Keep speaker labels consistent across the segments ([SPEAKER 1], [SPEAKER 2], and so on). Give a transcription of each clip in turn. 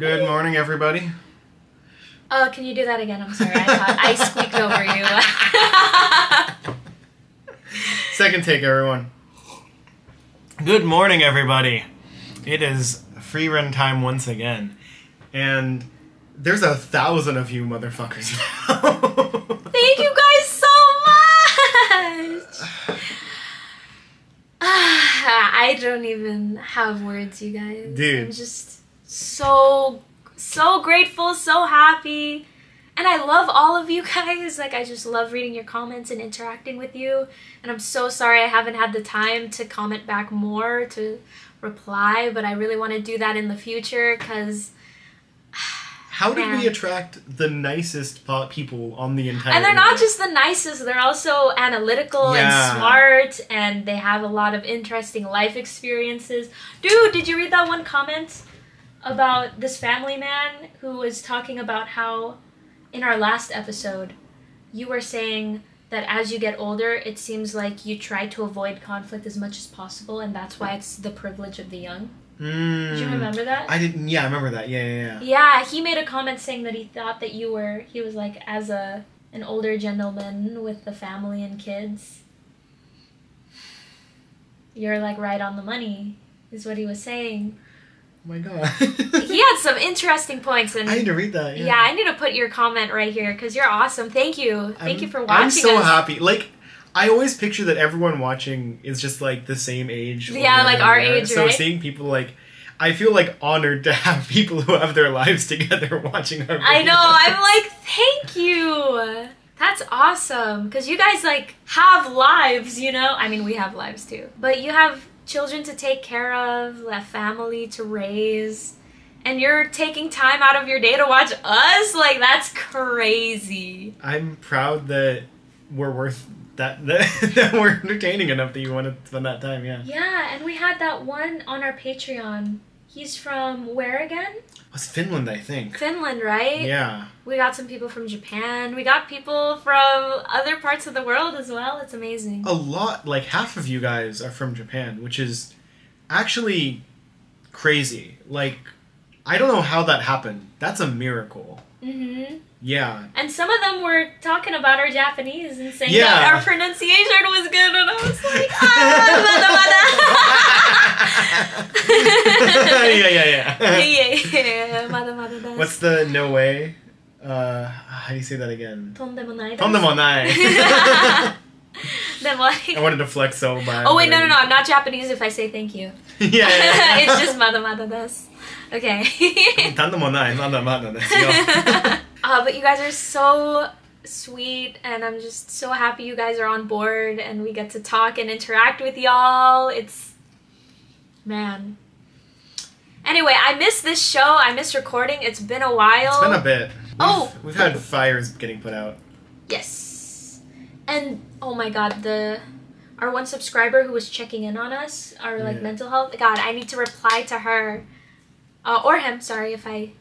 [SPEAKER 1] Good morning, everybody.
[SPEAKER 2] Oh, can you do that again? I'm sorry. I thought I squeaked over you.
[SPEAKER 1] Second take, everyone. Good morning, everybody. It is Frieren time once again. And there's a thousand of you motherfuckers now.
[SPEAKER 2] Thank you guys so much. I don't even have words, you guys.
[SPEAKER 1] Dude.
[SPEAKER 2] I'm just so so grateful, so happy. And I love all of you guys. Like I just love reading your comments and interacting with you. And I'm so sorry I haven't had the time to comment back more to reply, but I really want to do that in the future cuz
[SPEAKER 1] How did we attract the nicest people on the entire
[SPEAKER 2] And they're not just the nicest, they're also analytical
[SPEAKER 1] Yeah.
[SPEAKER 2] and smart, and they have a lot of interesting life experiences. Dude, did you read that one comment about this family man who was talking about how, in our last episode, you were saying that as you get older, it seems like you try to avoid conflict as much as possible, and that's why it's the privilege of the young?
[SPEAKER 1] Mm.
[SPEAKER 2] Did you remember that?
[SPEAKER 1] I didn't. Yeah, I remember that. Yeah, yeah, yeah.
[SPEAKER 2] Yeah, he made a comment saying that he thought that you were he was like as a an older gentleman with the family and kids. You're like right on the money, is what he was saying.
[SPEAKER 1] Oh my god.
[SPEAKER 2] He had some interesting points and
[SPEAKER 1] I need to read that.
[SPEAKER 2] yeah.
[SPEAKER 1] Yeah.
[SPEAKER 2] I need to put your comment right here because you're awesome. Thank you. Thank
[SPEAKER 1] I'm-
[SPEAKER 2] you for watching
[SPEAKER 1] I'm so
[SPEAKER 2] us.
[SPEAKER 1] happy. Like, I always picture that everyone watching is just like the same age.
[SPEAKER 2] Yeah, like our age,
[SPEAKER 1] So
[SPEAKER 2] right?
[SPEAKER 1] seeing people like, I feel like honored to have people who have their lives together watching our.
[SPEAKER 2] I know. I'm like, thank you. That's awesome. Because you guys, like, have lives, you know? I mean, we have lives too. But you have children to take care of, a family to raise, and you're taking time out of your day to watch us? Like, that's crazy.
[SPEAKER 1] I'm proud that we're worth that that, that we're entertaining enough that you want to spend that time. Yeah.
[SPEAKER 2] Yeah, and we had that one on our Patreon. He's from where again?
[SPEAKER 1] It's Finland, I think.
[SPEAKER 2] Finland, right?
[SPEAKER 1] Yeah.
[SPEAKER 2] We got some people from Japan. We got people from other parts of the world as well. It's amazing.
[SPEAKER 1] A lot, like half of you guys are from Japan, which is actually crazy. Like, I don't know how that happened. That's a miracle.
[SPEAKER 2] Mm-hmm.
[SPEAKER 1] Yeah.
[SPEAKER 2] And some of them were talking about our Japanese and saying
[SPEAKER 1] Yeah.
[SPEAKER 2] that our pronunciation was good, and I was like, ah,
[SPEAKER 1] yeah, yeah, yeah.
[SPEAKER 2] mada mada. yeah, yeah, mada mada desu.
[SPEAKER 1] What's the no way? Uh, how do you say that again?
[SPEAKER 2] とんでもないです。
[SPEAKER 1] Tondemonai.
[SPEAKER 2] で も like-
[SPEAKER 1] I wanted to flex so bad.
[SPEAKER 2] Oh wait, no, no, no! I'm not Japanese. If I say thank you,
[SPEAKER 1] yeah, yeah, yeah.
[SPEAKER 2] it's just mada mada desu. Okay.
[SPEAKER 1] なんでもない、まだまだですよ。
[SPEAKER 2] uh, but you guys are so sweet, and I'm just so happy you guys are on board, and we get to talk and interact with y'all. It's man. Anyway, I miss this show. I miss recording. It's been a while.
[SPEAKER 1] It's been a bit. We've,
[SPEAKER 2] Oh.
[SPEAKER 1] we've had fires getting put out.
[SPEAKER 2] Yes. And oh my god, the our one subscriber who was checking in on us, our like
[SPEAKER 1] Yeah.
[SPEAKER 2] mental health. God, I need to reply to her, uh, or him. Sorry if I.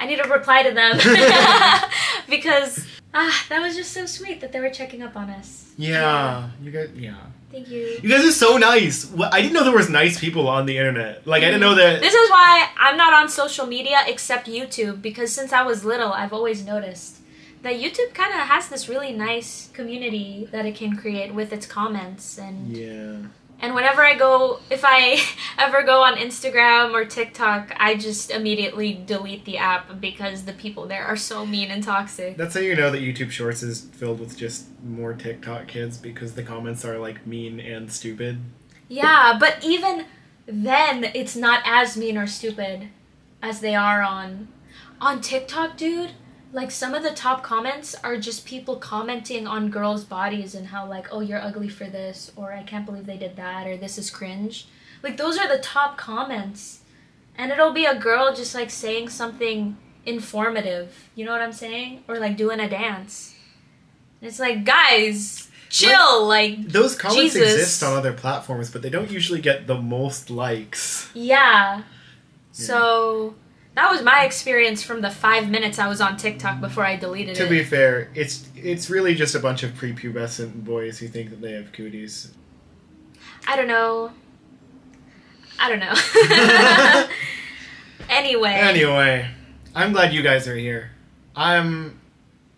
[SPEAKER 2] I need to reply to them because ah, that was just so sweet that they were checking up on us.
[SPEAKER 1] Yeah, you guys. Yeah,
[SPEAKER 2] Thank you.
[SPEAKER 1] you guys are so nice. I didn't know there was nice people on the internet. Like I didn't know that.
[SPEAKER 2] This is why I'm not on social media except YouTube because since I was little, I've always noticed that YouTube kind of has this really nice community that it can create with its comments and
[SPEAKER 1] Yeah.
[SPEAKER 2] and whenever I go if I ever go on Instagram or TikTok, I just immediately delete the app because the people there are so mean and toxic.
[SPEAKER 1] That's how you know that YouTube Shorts is filled with just more TikTok kids because the comments are like mean and stupid.
[SPEAKER 2] Yeah, but even then it's not as mean or stupid as they are on on TikTok, dude. Like some of the top comments are just people commenting on girls' bodies and how like, "Oh, you're ugly for this," or "I can't believe they did that," or "This is cringe." Like those are the top comments. And it'll be a girl just like saying something informative. You know what I'm saying? Or like doing a dance. And it's like, "Guys, chill." Like
[SPEAKER 1] Those comments
[SPEAKER 2] Jesus.
[SPEAKER 1] exist on other platforms, but they don't usually get the most likes.
[SPEAKER 2] Yeah. So that was my experience from the five minutes I was on TikTok before I deleted
[SPEAKER 1] To
[SPEAKER 2] it.
[SPEAKER 1] To be fair, it's it's really just a bunch of prepubescent boys who think that they have cooties.
[SPEAKER 2] I don't know. I don't know. anyway.
[SPEAKER 1] Anyway, I'm glad you guys are here. I'm,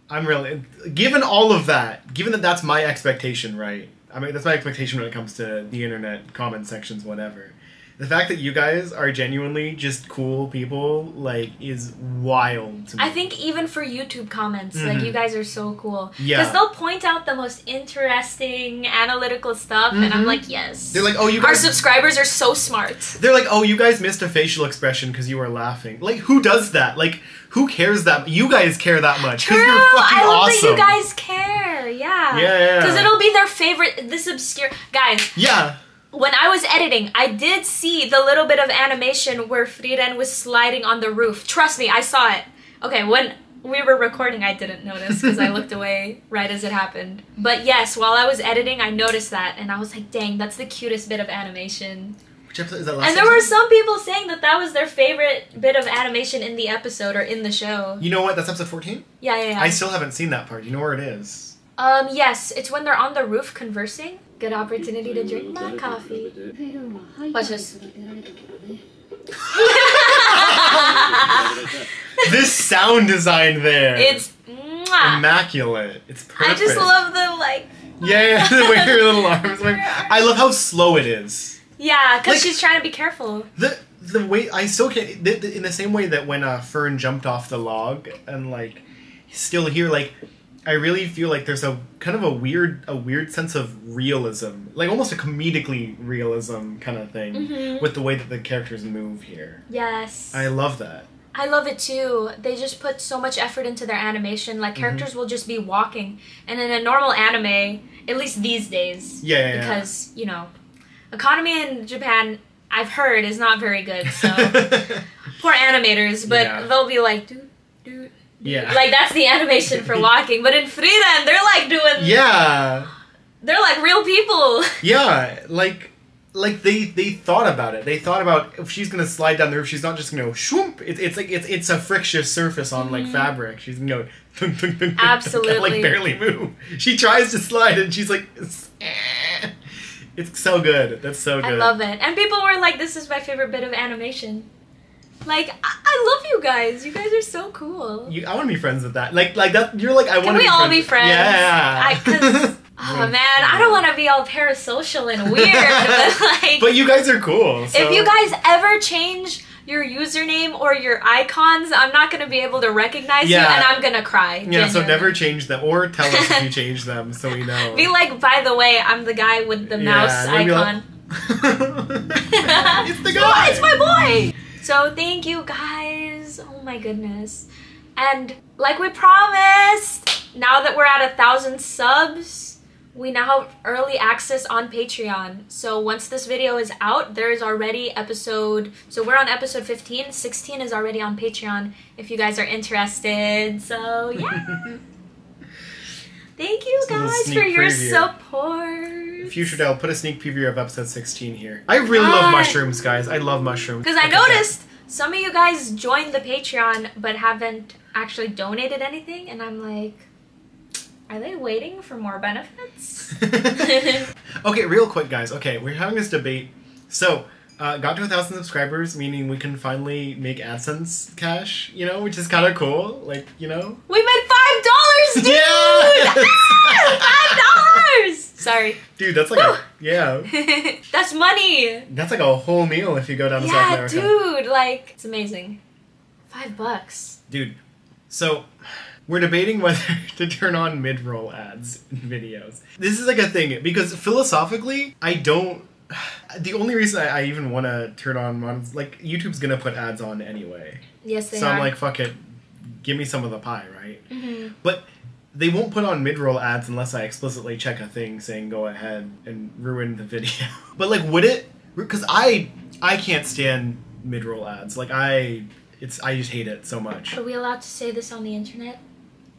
[SPEAKER 1] I'm really given all of that. Given that that's my expectation, right? I mean, that's my expectation when it comes to the internet comment sections, whatever. The fact that you guys are genuinely just cool people, like, is wild to me.
[SPEAKER 2] I think even for YouTube comments, like
[SPEAKER 1] Mhm.
[SPEAKER 2] you guys are so cool.
[SPEAKER 1] Yeah.
[SPEAKER 2] Because they'll point out the most interesting analytical stuff, and I'm
[SPEAKER 1] Mhm.
[SPEAKER 2] like, yes.
[SPEAKER 1] they're like, "Oh, you guys.
[SPEAKER 2] Our subscribers are so smart.
[SPEAKER 1] They're like, "Oh, you guys missed a facial expression because you were laughing." Like, who does that? Like, who cares that? You guys care that much because you're fucking
[SPEAKER 2] I love
[SPEAKER 1] awesome.
[SPEAKER 2] that you guys care. Yeah.
[SPEAKER 1] Yeah, yeah.
[SPEAKER 2] Because it'll be their favorite. This obscure guys.
[SPEAKER 1] yeah.
[SPEAKER 2] When I was editing, I did see the little bit of animation where Frieren was sliding on the roof. Trust me, I saw it. Okay, when we were recording, I didn't notice because I looked away right as it happened. But yes, while I was editing, I noticed that, and I was like, "Dang, that's the cutest bit of animation."
[SPEAKER 1] Which episode is that? Last
[SPEAKER 2] And there were some people saying that that was their favorite bit of animation in the episode or in the show.
[SPEAKER 1] You know what? That's episode fourteen.
[SPEAKER 2] Yeah, yeah, yeah.
[SPEAKER 1] I still haven't seen that part. You know where it is?
[SPEAKER 2] Um, yes, it's when they're on the roof conversing. Good opportunity to drink my coffee. Watch this.
[SPEAKER 1] this sound design there.
[SPEAKER 2] it's
[SPEAKER 1] immaculate. It's perfect.
[SPEAKER 2] I just love the like.
[SPEAKER 1] Yeah, yeah. the way her little arms. Like, I love how slow it is.
[SPEAKER 2] Yeah, because
[SPEAKER 1] Like-
[SPEAKER 2] she's trying to be careful.
[SPEAKER 1] The the way I still can't. The, the, in the same way that when uh, Fern jumped off the log and like still here, like I really feel like there's a kind of a weird a weird sense of realism, like almost a comedically realism kind of thing
[SPEAKER 2] Mhm.
[SPEAKER 1] with the way that the characters move here.
[SPEAKER 2] Yes.
[SPEAKER 1] I love that.
[SPEAKER 2] I love it too. They just put so much effort into their animation. Like
[SPEAKER 1] Mm-hmm.
[SPEAKER 2] characters will just be walking, and in a normal anime, at least these days,
[SPEAKER 1] Yeah, yeah, yeah.
[SPEAKER 2] because you know, economy in Japan, I've heard is not very good. So poor animators, but
[SPEAKER 1] Yeah.
[SPEAKER 2] they'll be like, do.
[SPEAKER 1] Yeah.
[SPEAKER 2] Like that's the animation for walking, but in Frieren, they're like doing.
[SPEAKER 1] yeah.
[SPEAKER 2] They're like real people.
[SPEAKER 1] Yeah, like like they they thought about it. They thought about if she's gonna slide down the roof, she's not just gonna shoomp. It's it's like it's it's a frictious surface on like mm-hmm. fabric. She's gonna go.
[SPEAKER 2] Absolutely.
[SPEAKER 1] like barely move. She tries to slide and she's like, it's so good. That's so good.
[SPEAKER 2] I love it. And people were like, this is my favorite bit of animation. Like, I, I love you guys. You guys are so cool.
[SPEAKER 1] You, I want to be friends with that. Like like that. You're like I want to.
[SPEAKER 2] Can we
[SPEAKER 1] be
[SPEAKER 2] all
[SPEAKER 1] friends
[SPEAKER 2] be
[SPEAKER 1] with-
[SPEAKER 2] friends?
[SPEAKER 1] Yeah.
[SPEAKER 2] I, oh man, I don't want to be all parasocial and weird. but like,
[SPEAKER 1] But you guys are cool. So.
[SPEAKER 2] if you guys ever change your username or your icons, I'm not gonna be able to recognize you, and I'm gonna cry.
[SPEAKER 1] Yeah. So never change them, or tell us if you change them, so we know.
[SPEAKER 2] Be like, by the way, I'm the guy with the
[SPEAKER 1] Yeah,
[SPEAKER 2] mouse
[SPEAKER 1] then like,
[SPEAKER 2] icon.
[SPEAKER 1] it's the guy.
[SPEAKER 2] it's my boy. So thank you guys. Oh my goodness. And like we promised, now that we're at a thousand subs, we now have early access on Patreon. So once this video is out, there is already episode. So we're on episode 15. 16 is already on Patreon if you guys are interested. So yeah. Thank you
[SPEAKER 1] Just a little
[SPEAKER 2] guys for your
[SPEAKER 1] preview.
[SPEAKER 2] support.
[SPEAKER 1] Future Dale, put a sneak preview of episode 16 here. I really love mushrooms, guys. I love mushrooms.
[SPEAKER 2] Because I noticed some of you guys joined the Patreon but haven't actually donated anything, and I'm like, are they waiting for more benefits?
[SPEAKER 1] okay, real quick, guys. Okay, we're having this debate. So, uh, got to a thousand subscribers, meaning we can finally make AdSense cash, you know, which is kind of cool. Like, you know?
[SPEAKER 2] we made dude.
[SPEAKER 1] Yes!
[SPEAKER 2] five dollars. Sorry,
[SPEAKER 1] Dude, that's like a, yeah.
[SPEAKER 2] that's money.
[SPEAKER 1] That's like a whole meal if you go down to South
[SPEAKER 2] Yeah,
[SPEAKER 1] America.
[SPEAKER 2] dude, like it's amazing. Five bucks.
[SPEAKER 1] Dude, so we're debating whether to turn on mid roll ads in videos. This is like a thing because philosophically, I don't. The only reason I, I even want to turn on mon- like YouTube's gonna put ads on anyway,
[SPEAKER 2] Yes, they
[SPEAKER 1] so
[SPEAKER 2] are.
[SPEAKER 1] I'm like, fuck it, give me some of the pie, right?
[SPEAKER 2] Mhm.
[SPEAKER 1] But they won't put on mid roll ads unless I explicitly check a thing saying go ahead and ruin the video. but like, would it? Because I I can't stand mid roll ads. Like I, it's I just hate it so much.
[SPEAKER 2] Are we allowed to say this on the internet?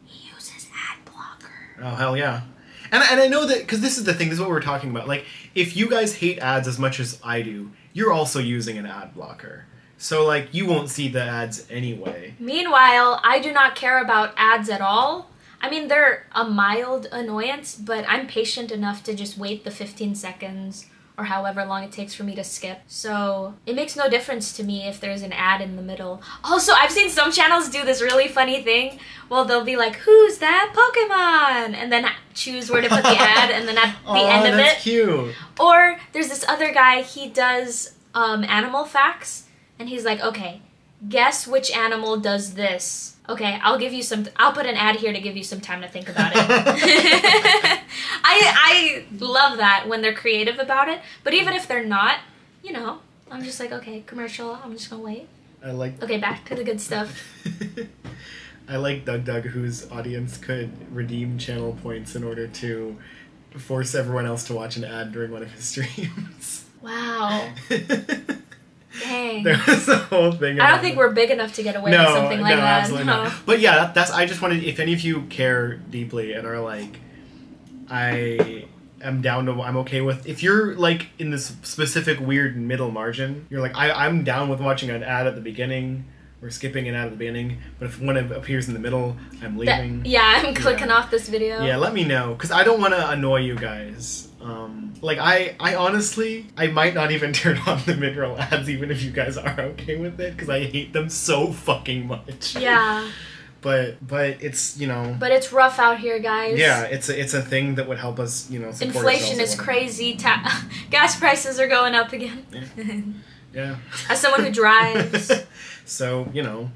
[SPEAKER 2] He uses ad blocker.
[SPEAKER 1] Oh hell yeah! And and I know that because this is the thing. This is what we're talking about. Like, if you guys hate ads as much as I do, you're also using an ad blocker. So like, you won't see the ads anyway.
[SPEAKER 2] Meanwhile, I do not care about ads at all. I mean, they're a mild annoyance, but I'm patient enough to just wait the 15 seconds or however long it takes for me to skip. So it makes no difference to me if there's an ad in the middle. Also, I've seen some channels do this really funny thing. Well, they'll be like, "Who's that Pokemon?" and then choose where to put the ad, and then at the
[SPEAKER 1] oh,
[SPEAKER 2] end of
[SPEAKER 1] that's
[SPEAKER 2] it,
[SPEAKER 1] cute.
[SPEAKER 2] or there's this other guy, he does um, animal facts, and he's like, okay, guess which animal does this. Okay, I'll give you some. I'll put an ad here to give you some time to think about it. I I love that when they're creative about it. But even if they're not, you know, I'm just like, okay, commercial. I'm just gonna wait.
[SPEAKER 1] I like.
[SPEAKER 2] Okay, back to the good stuff.
[SPEAKER 1] I like DougDoug, whose audience could redeem channel points in order to force everyone else to watch an ad during one of his streams.
[SPEAKER 2] Wow. Dang.
[SPEAKER 1] there was a whole thing.
[SPEAKER 2] I don't think
[SPEAKER 1] it.
[SPEAKER 2] we're big enough to get away with something like
[SPEAKER 1] no,
[SPEAKER 2] that.
[SPEAKER 1] absolutely
[SPEAKER 2] no.
[SPEAKER 1] not. But yeah, that, that's. I just wanted, if any of you care deeply and are like, I am down to. I'm okay with. If you're like in this specific weird middle margin, you're like, I, I'm down with watching an ad at the beginning or skipping an out of the beginning. But if one appears in the middle, I'm
[SPEAKER 2] That-
[SPEAKER 1] leaving.
[SPEAKER 2] yeah, I'm clicking
[SPEAKER 1] Yeah.
[SPEAKER 2] off this video.
[SPEAKER 1] Yeah, let me know because I don't want to annoy you guys. Um, like I, I honestly, I might not even turn on the mid-roll ads even if you guys are okay with it because I hate them so fucking much.
[SPEAKER 2] Yeah,
[SPEAKER 1] But but it's you know.
[SPEAKER 2] but it's rough out here, guys.
[SPEAKER 1] yeah, it's a, it's a thing that would help us, you know.
[SPEAKER 2] Inflation is crazy. Ta- gas prices are going up again.
[SPEAKER 1] whatnot. Yeah.
[SPEAKER 2] As someone who drives,
[SPEAKER 1] so you know,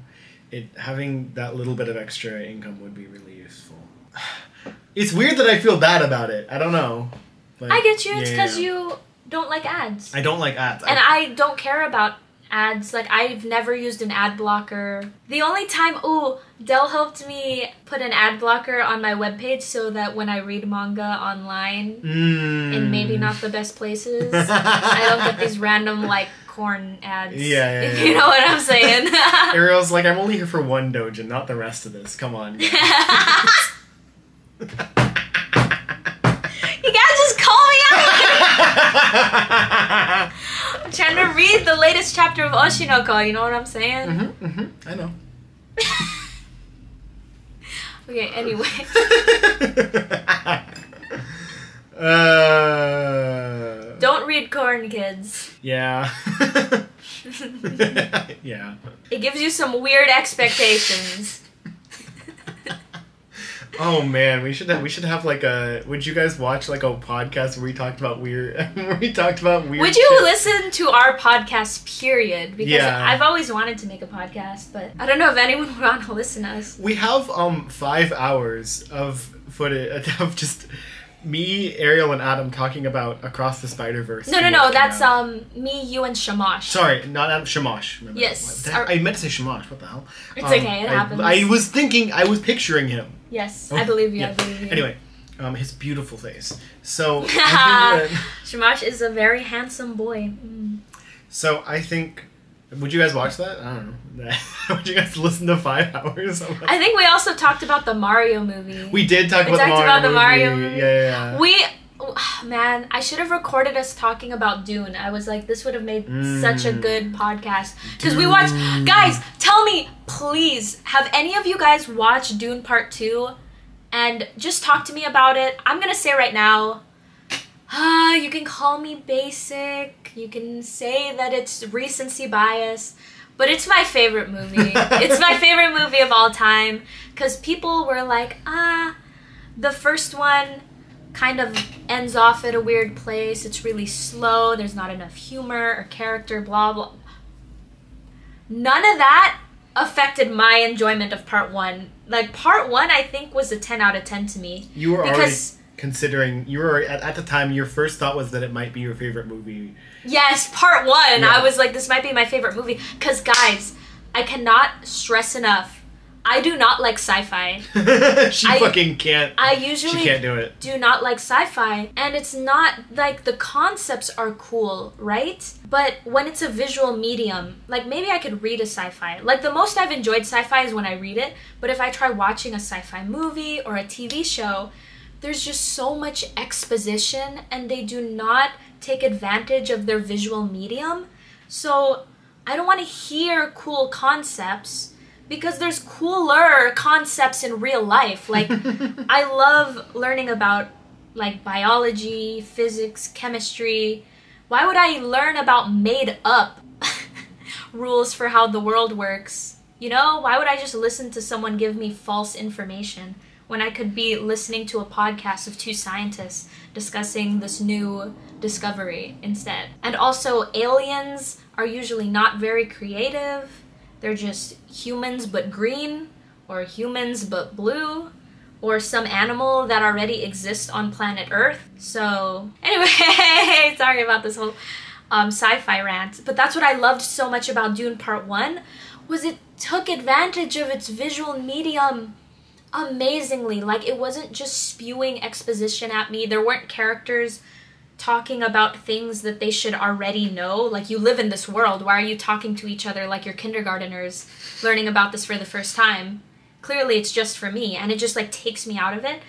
[SPEAKER 1] it having that little bit of extra income would be really useful. It's weird that I feel bad about it. I don't know. Like,
[SPEAKER 2] I get you. It's because
[SPEAKER 1] yeah.
[SPEAKER 2] you don't like ads,
[SPEAKER 1] I don't like ads.
[SPEAKER 2] and I don't care about ads. Like I've never used an ad blocker. The only time, ooh, Dell helped me put an ad blocker on my webpage so that when I read manga online,
[SPEAKER 1] Mm.
[SPEAKER 2] in maybe not the best places, I don't get these random like corn ads.
[SPEAKER 1] Yeah, yeah,
[SPEAKER 2] if
[SPEAKER 1] yeah.
[SPEAKER 2] you know what I'm saying.
[SPEAKER 1] Ariel's like, I'm only here for one dojin, not the rest of this. Come on.
[SPEAKER 2] You gotta just call me out. I'm trying to read the latest chapter of Oshi no Ko. You know what I'm saying?
[SPEAKER 1] hmm hmm I know.
[SPEAKER 2] Okay. Anyway,
[SPEAKER 1] uh,
[SPEAKER 2] don't read corn, kids.
[SPEAKER 1] yeah. yeah.
[SPEAKER 2] It gives you some weird expectations.
[SPEAKER 1] Oh man, we should have we should have like a. Would you guys watch like a podcast where we talked about weird? where we talked about weird.
[SPEAKER 2] Would you
[SPEAKER 1] shit?
[SPEAKER 2] listen to our podcast? Period. Because
[SPEAKER 1] Yeah.
[SPEAKER 2] I've always wanted to make a podcast, but I don't know if anyone would want to listen to us.
[SPEAKER 1] We have um five hours of footage of just me, Ariel, and Adam talking about Across the Spider Verse.
[SPEAKER 2] No, no, no. That's um me, you, and Shamash.
[SPEAKER 1] Sorry, not Adam. Shamash. Remember
[SPEAKER 2] Yes, our-
[SPEAKER 1] I meant to say Shamash. What the hell?
[SPEAKER 2] It's
[SPEAKER 1] Um,
[SPEAKER 2] okay, it
[SPEAKER 1] I,
[SPEAKER 2] happens.
[SPEAKER 1] I was thinking. I was picturing him.
[SPEAKER 2] Yes,
[SPEAKER 1] Oh,
[SPEAKER 2] I believe you.
[SPEAKER 1] yeah.
[SPEAKER 2] I believe you.
[SPEAKER 1] Anyway, um, his beautiful face. So, I think that-
[SPEAKER 2] Shamash is a very handsome boy. Mm.
[SPEAKER 1] so I think. Would you guys watch that? I don't know. would you guys listen to five hours?
[SPEAKER 2] I think we also talked about the Mario movie.
[SPEAKER 1] we did talk
[SPEAKER 2] We
[SPEAKER 1] about,
[SPEAKER 2] talked
[SPEAKER 1] the
[SPEAKER 2] about the
[SPEAKER 1] Mario
[SPEAKER 2] Mario
[SPEAKER 1] movie. Yeah, yeah, yeah.
[SPEAKER 2] We, oh, man, I should have recorded us talking about Dune. I was like, this would have made such a
[SPEAKER 1] Mm.
[SPEAKER 2] good podcast because we watched. Guys, tell me, please, have any of you guys watched Dune Part Two? And just talk to me about it. I'm gonna say right now. Ah, you can call me basic. You can say that it's recency bias, but it's my favorite movie. it's my favorite movie of all time because people were like, ah, the first one kind of ends off at a weird place. It's really slow. There's not enough humor or character, blah, blah. None of that affected my enjoyment of part one. Like, part one, I think, was a 10 out of 10 to me.
[SPEAKER 1] You were already
[SPEAKER 2] Because-
[SPEAKER 1] considering. You were at, at the time. Your first thought was that it might be your favorite movie.
[SPEAKER 2] Yes, part one.
[SPEAKER 1] Yeah.
[SPEAKER 2] I was like, this might be my favorite movie. Because, guys, I cannot stress enough. I do not like sci fi.
[SPEAKER 1] she
[SPEAKER 2] I-
[SPEAKER 1] fucking can't.
[SPEAKER 2] I
[SPEAKER 1] She
[SPEAKER 2] usually
[SPEAKER 1] can't do it.
[SPEAKER 2] do not like sci-fi and it's not like the concepts are cool right but when it's a visual medium like maybe i could read a sci-fi like the most i've enjoyed sci-fi is when i read it but if i try watching a sci-fi movie or a tv show there's just so much exposition and they do not take advantage of their visual medium. So i don't want to hear cool concepts because there's cooler concepts in real life. Like I love learning about like biology, physics, chemistry, Why would I learn about made up rules for how the world works? You know, why would I just listen to someone give me false information when I could be listening to a podcast of two scientists discussing this new discovery instead? And also, aliens are usually not very creative. They're just humans but green, or humans but blue, or some animal that already exists on planet Earth. So, anyway, sorry about this whole um, sci-fi rant, but that's what I loved so much about Dune Part 1 was it took advantage of its visual medium amazingly. Like it wasn't just spewing exposition at me. There weren't characters talking about things that they should already know. Like you live in this world, why are you talking to each other like you're kindergarteners learning about this for the first time? Clearly it's just for me and it just like takes me out of it.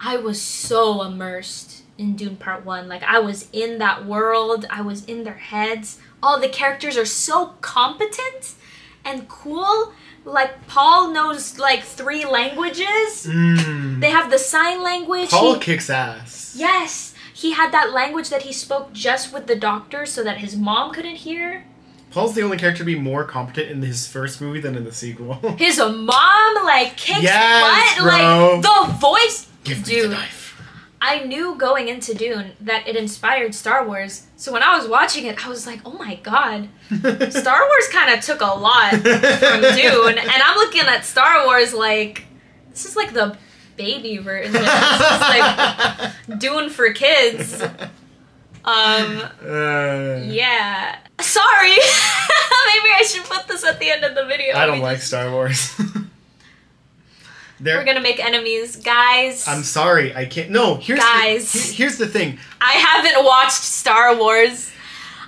[SPEAKER 2] I was so immersed in Dune Part 1. Like I was in that world, I was in their heads. All the characters are so competent and cool. Like Paul knows like three languages.
[SPEAKER 1] Mm.
[SPEAKER 2] They have the sign language.
[SPEAKER 1] Paul
[SPEAKER 2] He-
[SPEAKER 1] kicks ass.
[SPEAKER 2] yes, he had that language that he spoke just with the doctor so that his mom couldn't hear.
[SPEAKER 1] Paul's the only character to be more competent in his first movie than in the sequel.
[SPEAKER 2] His mom like kicks
[SPEAKER 1] Yes,
[SPEAKER 2] butt.
[SPEAKER 1] bro.
[SPEAKER 2] Like the voice.
[SPEAKER 1] Give me the knife.
[SPEAKER 2] I knew going into Dune that it inspired Star Wars. So when I was watching it, I was like, oh my god. Star Wars kind of took a lot from Dune, and I'm looking at Star Wars like this is like the baby version. This is like Dune for kids. Um,
[SPEAKER 1] Uh,
[SPEAKER 2] yeah. Sorry. Maybe I should put this at the end of the video.
[SPEAKER 1] I don't like Star Wars.
[SPEAKER 2] We're gonna make enemies, guys.
[SPEAKER 1] I'm sorry, I can't. No, here's
[SPEAKER 2] Guys.
[SPEAKER 1] The, here's the thing.
[SPEAKER 2] I haven't watched Star Wars.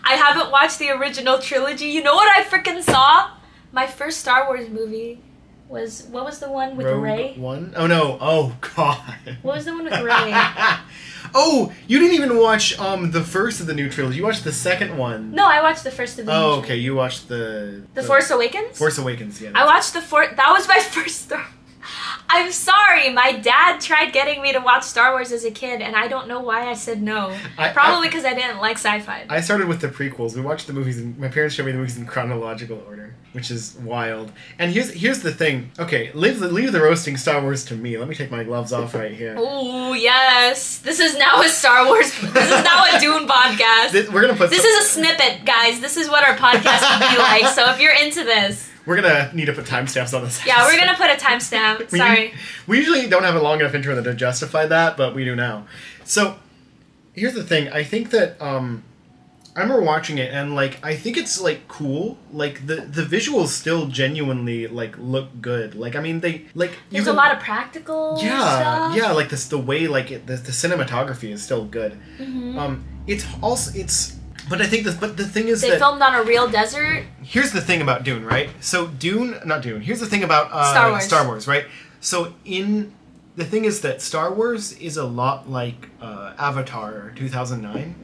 [SPEAKER 2] I haven't watched the original trilogy. You know what I freaking saw? My first Star Wars movie was what was the one with
[SPEAKER 1] Rogue
[SPEAKER 2] Ray?
[SPEAKER 1] One. Oh no. Oh god.
[SPEAKER 2] What was the one with Ray?
[SPEAKER 1] oh, you didn't even watch um the first of the new trilogy. You watched the second one.
[SPEAKER 2] no, I watched the first of the.
[SPEAKER 1] Oh, okay. You watched the
[SPEAKER 2] The Force Awakens.
[SPEAKER 1] Force Awakens. Yeah.
[SPEAKER 2] I watched the fourth. That was my first Star. I'm sorry, my dad tried getting me to watch Star Wars as a kid, and I don't know why I said no.
[SPEAKER 1] I-
[SPEAKER 2] Probably because I, didn't like sci-fi.
[SPEAKER 1] I started with the prequels. We watched the movies, and my parents showed me the movies in chronological order, which is wild. And here's here's the thing. Okay, leave the leave the roasting Star Wars to me. Let me take my gloves off right here.
[SPEAKER 2] Ooh, yes. This is now a Star Wars. This is now a Dune podcast.
[SPEAKER 1] Th- We're gonna put.
[SPEAKER 2] This is a snippet, guys. This is what our podcast would be like. So if you're into this,
[SPEAKER 1] We're gonna need to put timestamps on this.
[SPEAKER 2] yeah, we're gonna put a timestamp. Sorry.
[SPEAKER 1] We usually don't have a long enough intro to justify that, but we do now. So, here's the thing. I think that um, I remember watching it, and like I think it's like cool. Like the the visuals still genuinely like look good. Like I mean they like
[SPEAKER 2] There's a lot of practical
[SPEAKER 1] yeah
[SPEAKER 2] stuff.
[SPEAKER 1] yeah like this the way like it, the, the cinematography is still good.
[SPEAKER 2] Mhm.
[SPEAKER 1] Um, it's also it's. But I think this. But the thing is that
[SPEAKER 2] They
[SPEAKER 1] that
[SPEAKER 2] filmed on a real desert.
[SPEAKER 1] here's the thing about Dune, right? So Dune, not Dune. Here's the thing about uh,
[SPEAKER 2] Star Wars.
[SPEAKER 1] Star Wars, right? So in the thing is that Star Wars is a lot like uh, Avatar 2009,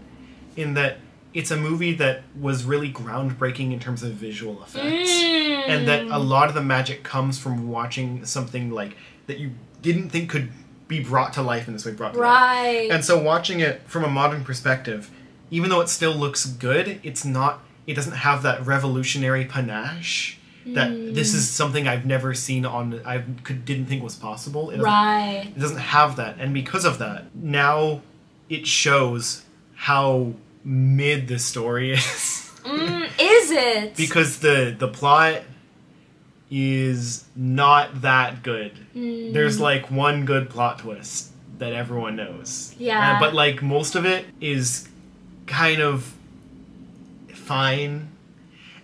[SPEAKER 1] in that it's a movie that was really groundbreaking in terms of visual effects, and that a
[SPEAKER 2] Mm.
[SPEAKER 1] lot of the magic comes from watching something like that you didn't think could be brought to life in this way brought to life.
[SPEAKER 2] Right.
[SPEAKER 1] And so watching it from a modern perspective, even though it still looks good, it's not it doesn't have that revolutionary panache that this is something I've never seen on I could didn't think was possible. It doesn't,
[SPEAKER 2] right.
[SPEAKER 1] it doesn't have that. And because of that, now it shows how mid the story is.
[SPEAKER 2] Mm, is it?
[SPEAKER 1] because the the plot is not that good.
[SPEAKER 2] Mm.
[SPEAKER 1] There's like one good plot twist that everyone knows.
[SPEAKER 2] Yeah.
[SPEAKER 1] Uh, but like most of it is kind of fine.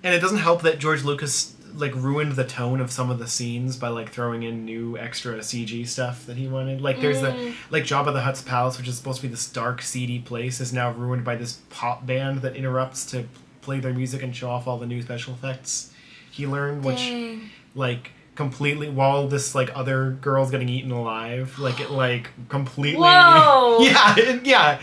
[SPEAKER 1] And it doesn't help that George Lucas like ruined the tone of some of the scenes by like throwing in new extra CG stuff that he wanted. Like there's the
[SPEAKER 2] Mm.
[SPEAKER 1] like Jabba the Hutt's palace, which is supposed to be this dark, seedy place, is now ruined by this pop band that interrupts to play their music and show off all the new special effects he learned, which
[SPEAKER 2] Dang.
[SPEAKER 1] like completely while this like other girl's getting eaten alive like it like completely
[SPEAKER 2] Whoa.
[SPEAKER 1] yeah it- yeah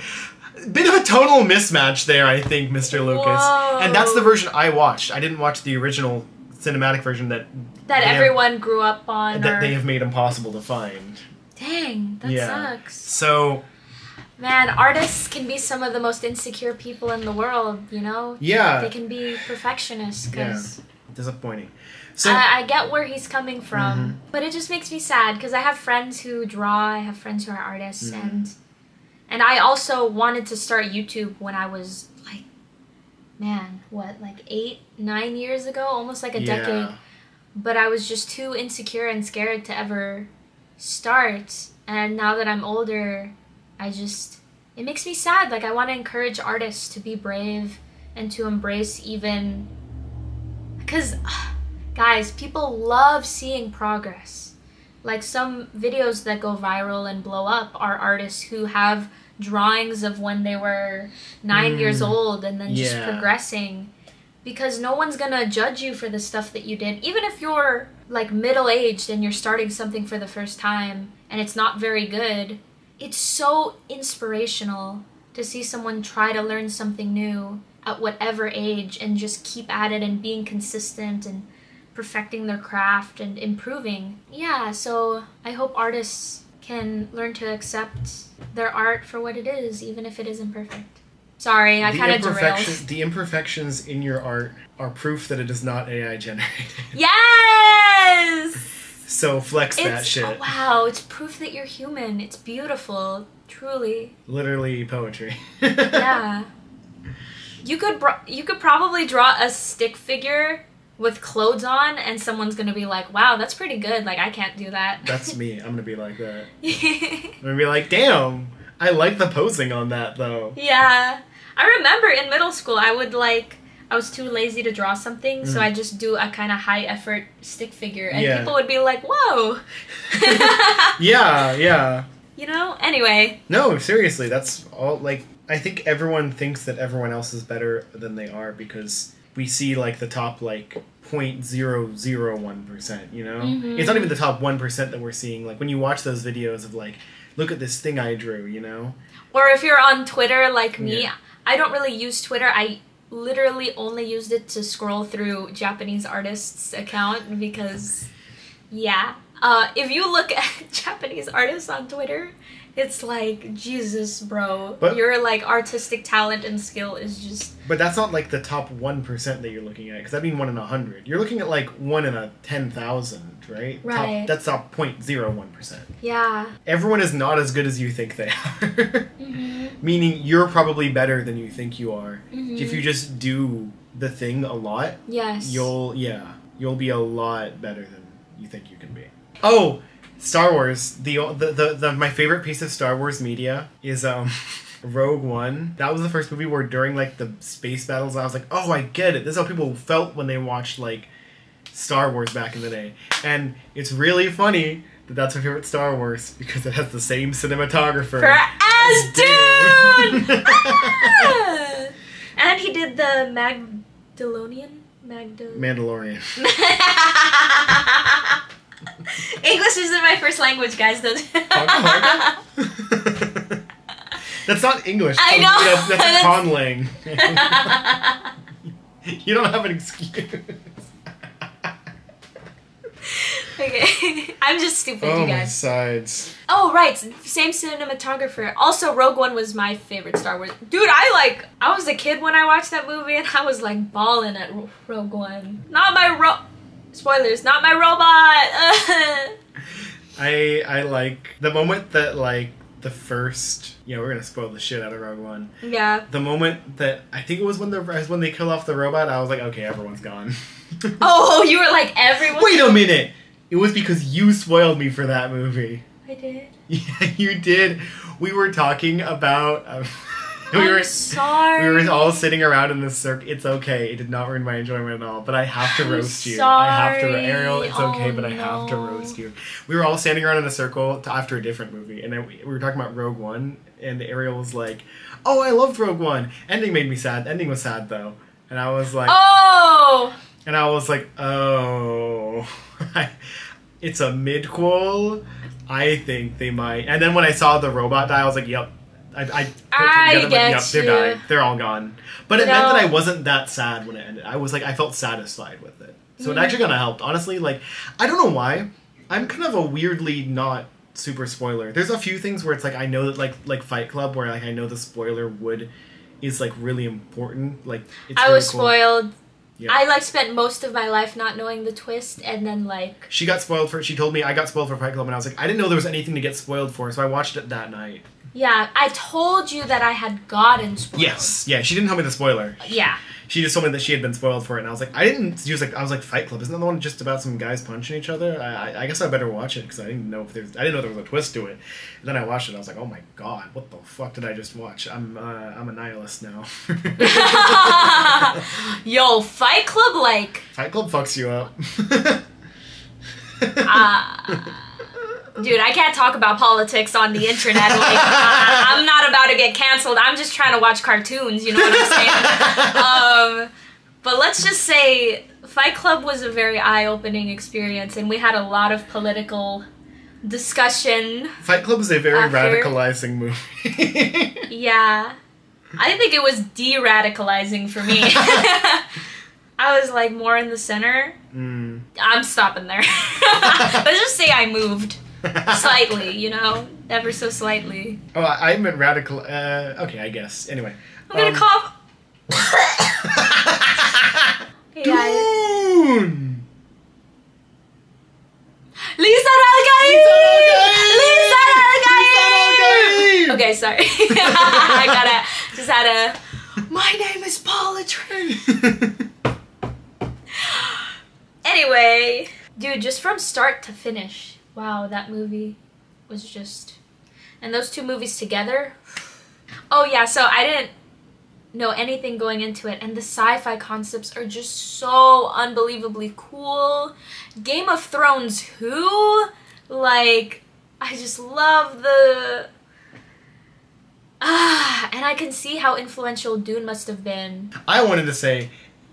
[SPEAKER 1] bit of a tonal mismatch there i think mr lucas
[SPEAKER 2] Whoa.
[SPEAKER 1] and that's the version i watched i didn't watch the original cinematic version that
[SPEAKER 2] that
[SPEAKER 1] they have-
[SPEAKER 2] everyone grew up on.
[SPEAKER 1] that
[SPEAKER 2] or...
[SPEAKER 1] they have made impossible to find
[SPEAKER 2] Dang, that
[SPEAKER 1] Yeah.
[SPEAKER 2] sucks.
[SPEAKER 1] so
[SPEAKER 2] Man, artists can be some of the most insecure people in the world, you know?
[SPEAKER 1] Yeah.
[SPEAKER 2] They can be perfectionists because
[SPEAKER 1] Disappointing. So
[SPEAKER 2] I, I get where he's coming from,
[SPEAKER 1] Mhm.
[SPEAKER 2] but it just makes me sad because I have friends who draw, I have friends who are artists,
[SPEAKER 1] Mhm.
[SPEAKER 2] and and I also wanted to start YouTube when I was like, man, what, like eight, nine years ago, almost like a
[SPEAKER 1] yeah.
[SPEAKER 2] decade. But I was just too insecure and scared to ever start. And now that I'm older, I just it makes me sad. Like I want to encourage artists to be brave and to embrace even cuz guys, people love seeing progress. Like some videos that go viral and blow up are artists who have drawings of when they were 9
[SPEAKER 1] Mm.
[SPEAKER 2] years old and then just progressing. Because no one's gonna judge you for the stuff that you did. Even if you're like middle aged and you're starting something for the first time and it's not very good it's so inspirational to see someone try to learn something new at whatever age and just keep at it and being consistent and perfecting their craft and improving yeah so i hope artists can learn to accept their art for what it is even if it isn't perfect sorry i kind of derailed
[SPEAKER 1] the imperfections in your art are proof that it is not AI generated.
[SPEAKER 2] Yes!
[SPEAKER 1] so flex that shit.
[SPEAKER 2] oh, wow, it's proof that you're human. It's beautiful, truly.
[SPEAKER 1] Literally poetry.
[SPEAKER 2] Yeah. You could you could probably draw a stick figure with clothes on and someone's going to be like, "Wow, that's pretty good. Like I can't do that."
[SPEAKER 1] That's me. I'm gonna be like that. I'm gonna be like, damn, I like the posing on that though.
[SPEAKER 2] yeah. I remember in middle school I would like I was too lazy to draw something, so
[SPEAKER 1] Mm.
[SPEAKER 2] I just do a kind of high effort stick figure and
[SPEAKER 1] Yeah.
[SPEAKER 2] people would be like, "Whoa."
[SPEAKER 1] Yeah, yeah.
[SPEAKER 2] you know? Anyway,
[SPEAKER 1] No, seriously, that's all. Like, I think everyone thinks that everyone else is better than they are because we see like the top like 0.001 percent. You know,
[SPEAKER 2] Mhm.
[SPEAKER 1] it's not even the top one percent that we're seeing. Like when you watch those videos of like, look at this thing I drew. You know,
[SPEAKER 2] Or if you're on Twitter like me,
[SPEAKER 1] Yeah.
[SPEAKER 2] I don't really use Twitter. I literally only used it to scroll through Japanese artists' account because, yeah. Uh, if you look at Japanese artists on Twitter, it's like Jesus, bro.
[SPEAKER 1] But-
[SPEAKER 2] Your like artistic talent and skill is just
[SPEAKER 1] but that's not like the top one percent that you're looking at because that'd be one in a hundred. You're looking at like one in a ten thousand, right?
[SPEAKER 2] Right.
[SPEAKER 1] Top, that's top 0.01 percent.
[SPEAKER 2] yeah.
[SPEAKER 1] Everyone is not as good as you think they are.
[SPEAKER 2] Mm-hmm.
[SPEAKER 1] Meaning you're probably better than you think you are.
[SPEAKER 2] Mhm.
[SPEAKER 1] If you just do the thing a lot,
[SPEAKER 2] Yes.
[SPEAKER 1] you'll yeah, you'll be a lot better than you think you can be. Oh, Star Wars. The the the, the my favorite piece of Star Wars media is um Rogue One. That was the first movie where during like the space battles I was like, "Oh, I get it. This is how people felt when they watched like Star Wars back in the day." And it's really funny that that's my favorite Star Wars because it has the same cinematographer.
[SPEAKER 2] For as
[SPEAKER 1] Dune.
[SPEAKER 2] Ah! and he did the Magdalonian? Magdal.
[SPEAKER 1] Mandalorian.
[SPEAKER 2] English isn't my first language, guys. Don't.
[SPEAKER 1] That's not English.
[SPEAKER 2] I know.
[SPEAKER 1] That's, that's conlang. you don't have an excuse.
[SPEAKER 2] okay, I'm just stupid,
[SPEAKER 1] oh
[SPEAKER 2] you
[SPEAKER 1] my
[SPEAKER 2] guys.
[SPEAKER 1] sides.
[SPEAKER 2] Oh right, same cinematographer. Also, Rogue One was my favorite Star Wars. Dude, I like. I was a kid when I watched that movie, and I was like balling at Rogue One. Not my ro. Spoilers. Not my robot.
[SPEAKER 1] I I like the moment that like the first. Yeah, we're gonna spoil the shit out of Rogue One.
[SPEAKER 2] yeah.
[SPEAKER 1] The moment that I think it was when the when they kill off the robot, I was like, okay, everyone's gone.
[SPEAKER 2] Oh, you were like everyone.
[SPEAKER 1] Wait a minute. It was because you spoiled me for that movie.
[SPEAKER 2] I did.
[SPEAKER 1] Yeah, you did. We were talking about. Um, we
[SPEAKER 2] I'm
[SPEAKER 1] were
[SPEAKER 2] sorry.
[SPEAKER 1] we were all sitting around in this circle. It's okay. It did not ruin my enjoyment at all. But I have to
[SPEAKER 2] I'm
[SPEAKER 1] roast you. I have to. Ariel, it's okay,
[SPEAKER 2] Oh,
[SPEAKER 1] but I have to
[SPEAKER 2] oh,
[SPEAKER 1] roast you. We were all standing around in a circle to, after a different movie, and we, we were talking about Rogue One, and Ariel was like, "Oh, I loved Rogue One." Ending made me sad. Ending was sad though, and I was like,
[SPEAKER 2] Oh.
[SPEAKER 1] and I was like, "Oh." It's a midquel. I think they might. And then when I saw the robot die, I was like, "Yep." I, I, put
[SPEAKER 2] I
[SPEAKER 1] together,
[SPEAKER 2] get
[SPEAKER 1] yep, they're
[SPEAKER 2] you.
[SPEAKER 1] died. They're all gone. But it
[SPEAKER 2] You
[SPEAKER 1] meant that I wasn't that sad when it ended. I was like, I felt satisfied with it. So
[SPEAKER 2] Mm.
[SPEAKER 1] it actually kind of helped. Honestly, like, I don't know why. I'm kind of a weirdly not super spoiler. There's a few things where it's like I know that like like Fight Club where like I know the spoiler would is like really important. Like it's
[SPEAKER 2] I was
[SPEAKER 1] cool.
[SPEAKER 2] spoiled.
[SPEAKER 1] Yeah.
[SPEAKER 2] I like spent most of my life not knowing the twist, and then like
[SPEAKER 1] She got spoiled for. She told me I got spoiled for Fight Club, and I was like, I didn't know there was anything to get spoiled for, so I watched it that night.
[SPEAKER 2] Yeah, I told you that I had gotten spoiled.
[SPEAKER 1] Yes, yeah. She didn't tell me the spoiler.
[SPEAKER 2] Yeah.
[SPEAKER 1] She just told me that she had been spoiled for it, and I was like, I didn't. She was like, I was like, Fight Club isn't that the one just about some guys punching each other? I, I, I guess I better watch it because I didn't know if there's. I didn't know there was a twist to it. And then I watched it. and I was like, oh my god, what the fuck did I just watch? I'm uh, I'm a nihilist now.
[SPEAKER 2] Yo, Fight Club, like,
[SPEAKER 1] Fight Club fucks you up.
[SPEAKER 2] uh, dude, I can't talk about politics on the internet. Like, uh, I'm not about to get canceled. I'm just trying to watch cartoons. You know what I'm saying? um, but let's just say Fight Club was a very eye-opening experience, and we had a lot of political discussion.
[SPEAKER 1] Fight Club is a very
[SPEAKER 2] After-
[SPEAKER 1] radicalizing movie.
[SPEAKER 2] Yeah. I think it was de-radicalizing for me. I was like more in the center.
[SPEAKER 1] mm.
[SPEAKER 2] I'm stopping there. Let's just say I moved slightly, you know, ever so slightly.
[SPEAKER 1] Oh, I, I meant radical. Uh, okay, I guess. Anyway.
[SPEAKER 2] I'm gonna
[SPEAKER 1] Um,
[SPEAKER 2] cough. Hey guys.
[SPEAKER 1] Dune!
[SPEAKER 2] Lisa Algair!
[SPEAKER 1] Lisa
[SPEAKER 2] Algair! Okay, sorry. I gotta just had a. My name is Paul Atreides. Anyway, dude, just from start to finish, wow, that movie was just. And those two movies together. Oh, yeah, so I didn't know anything going into it, and the sci fi concepts are just so unbelievably cool. Game of Thrones, who? Like, I just love the. Ah, and I can see how influential Dune must have been.
[SPEAKER 1] I wanted to say,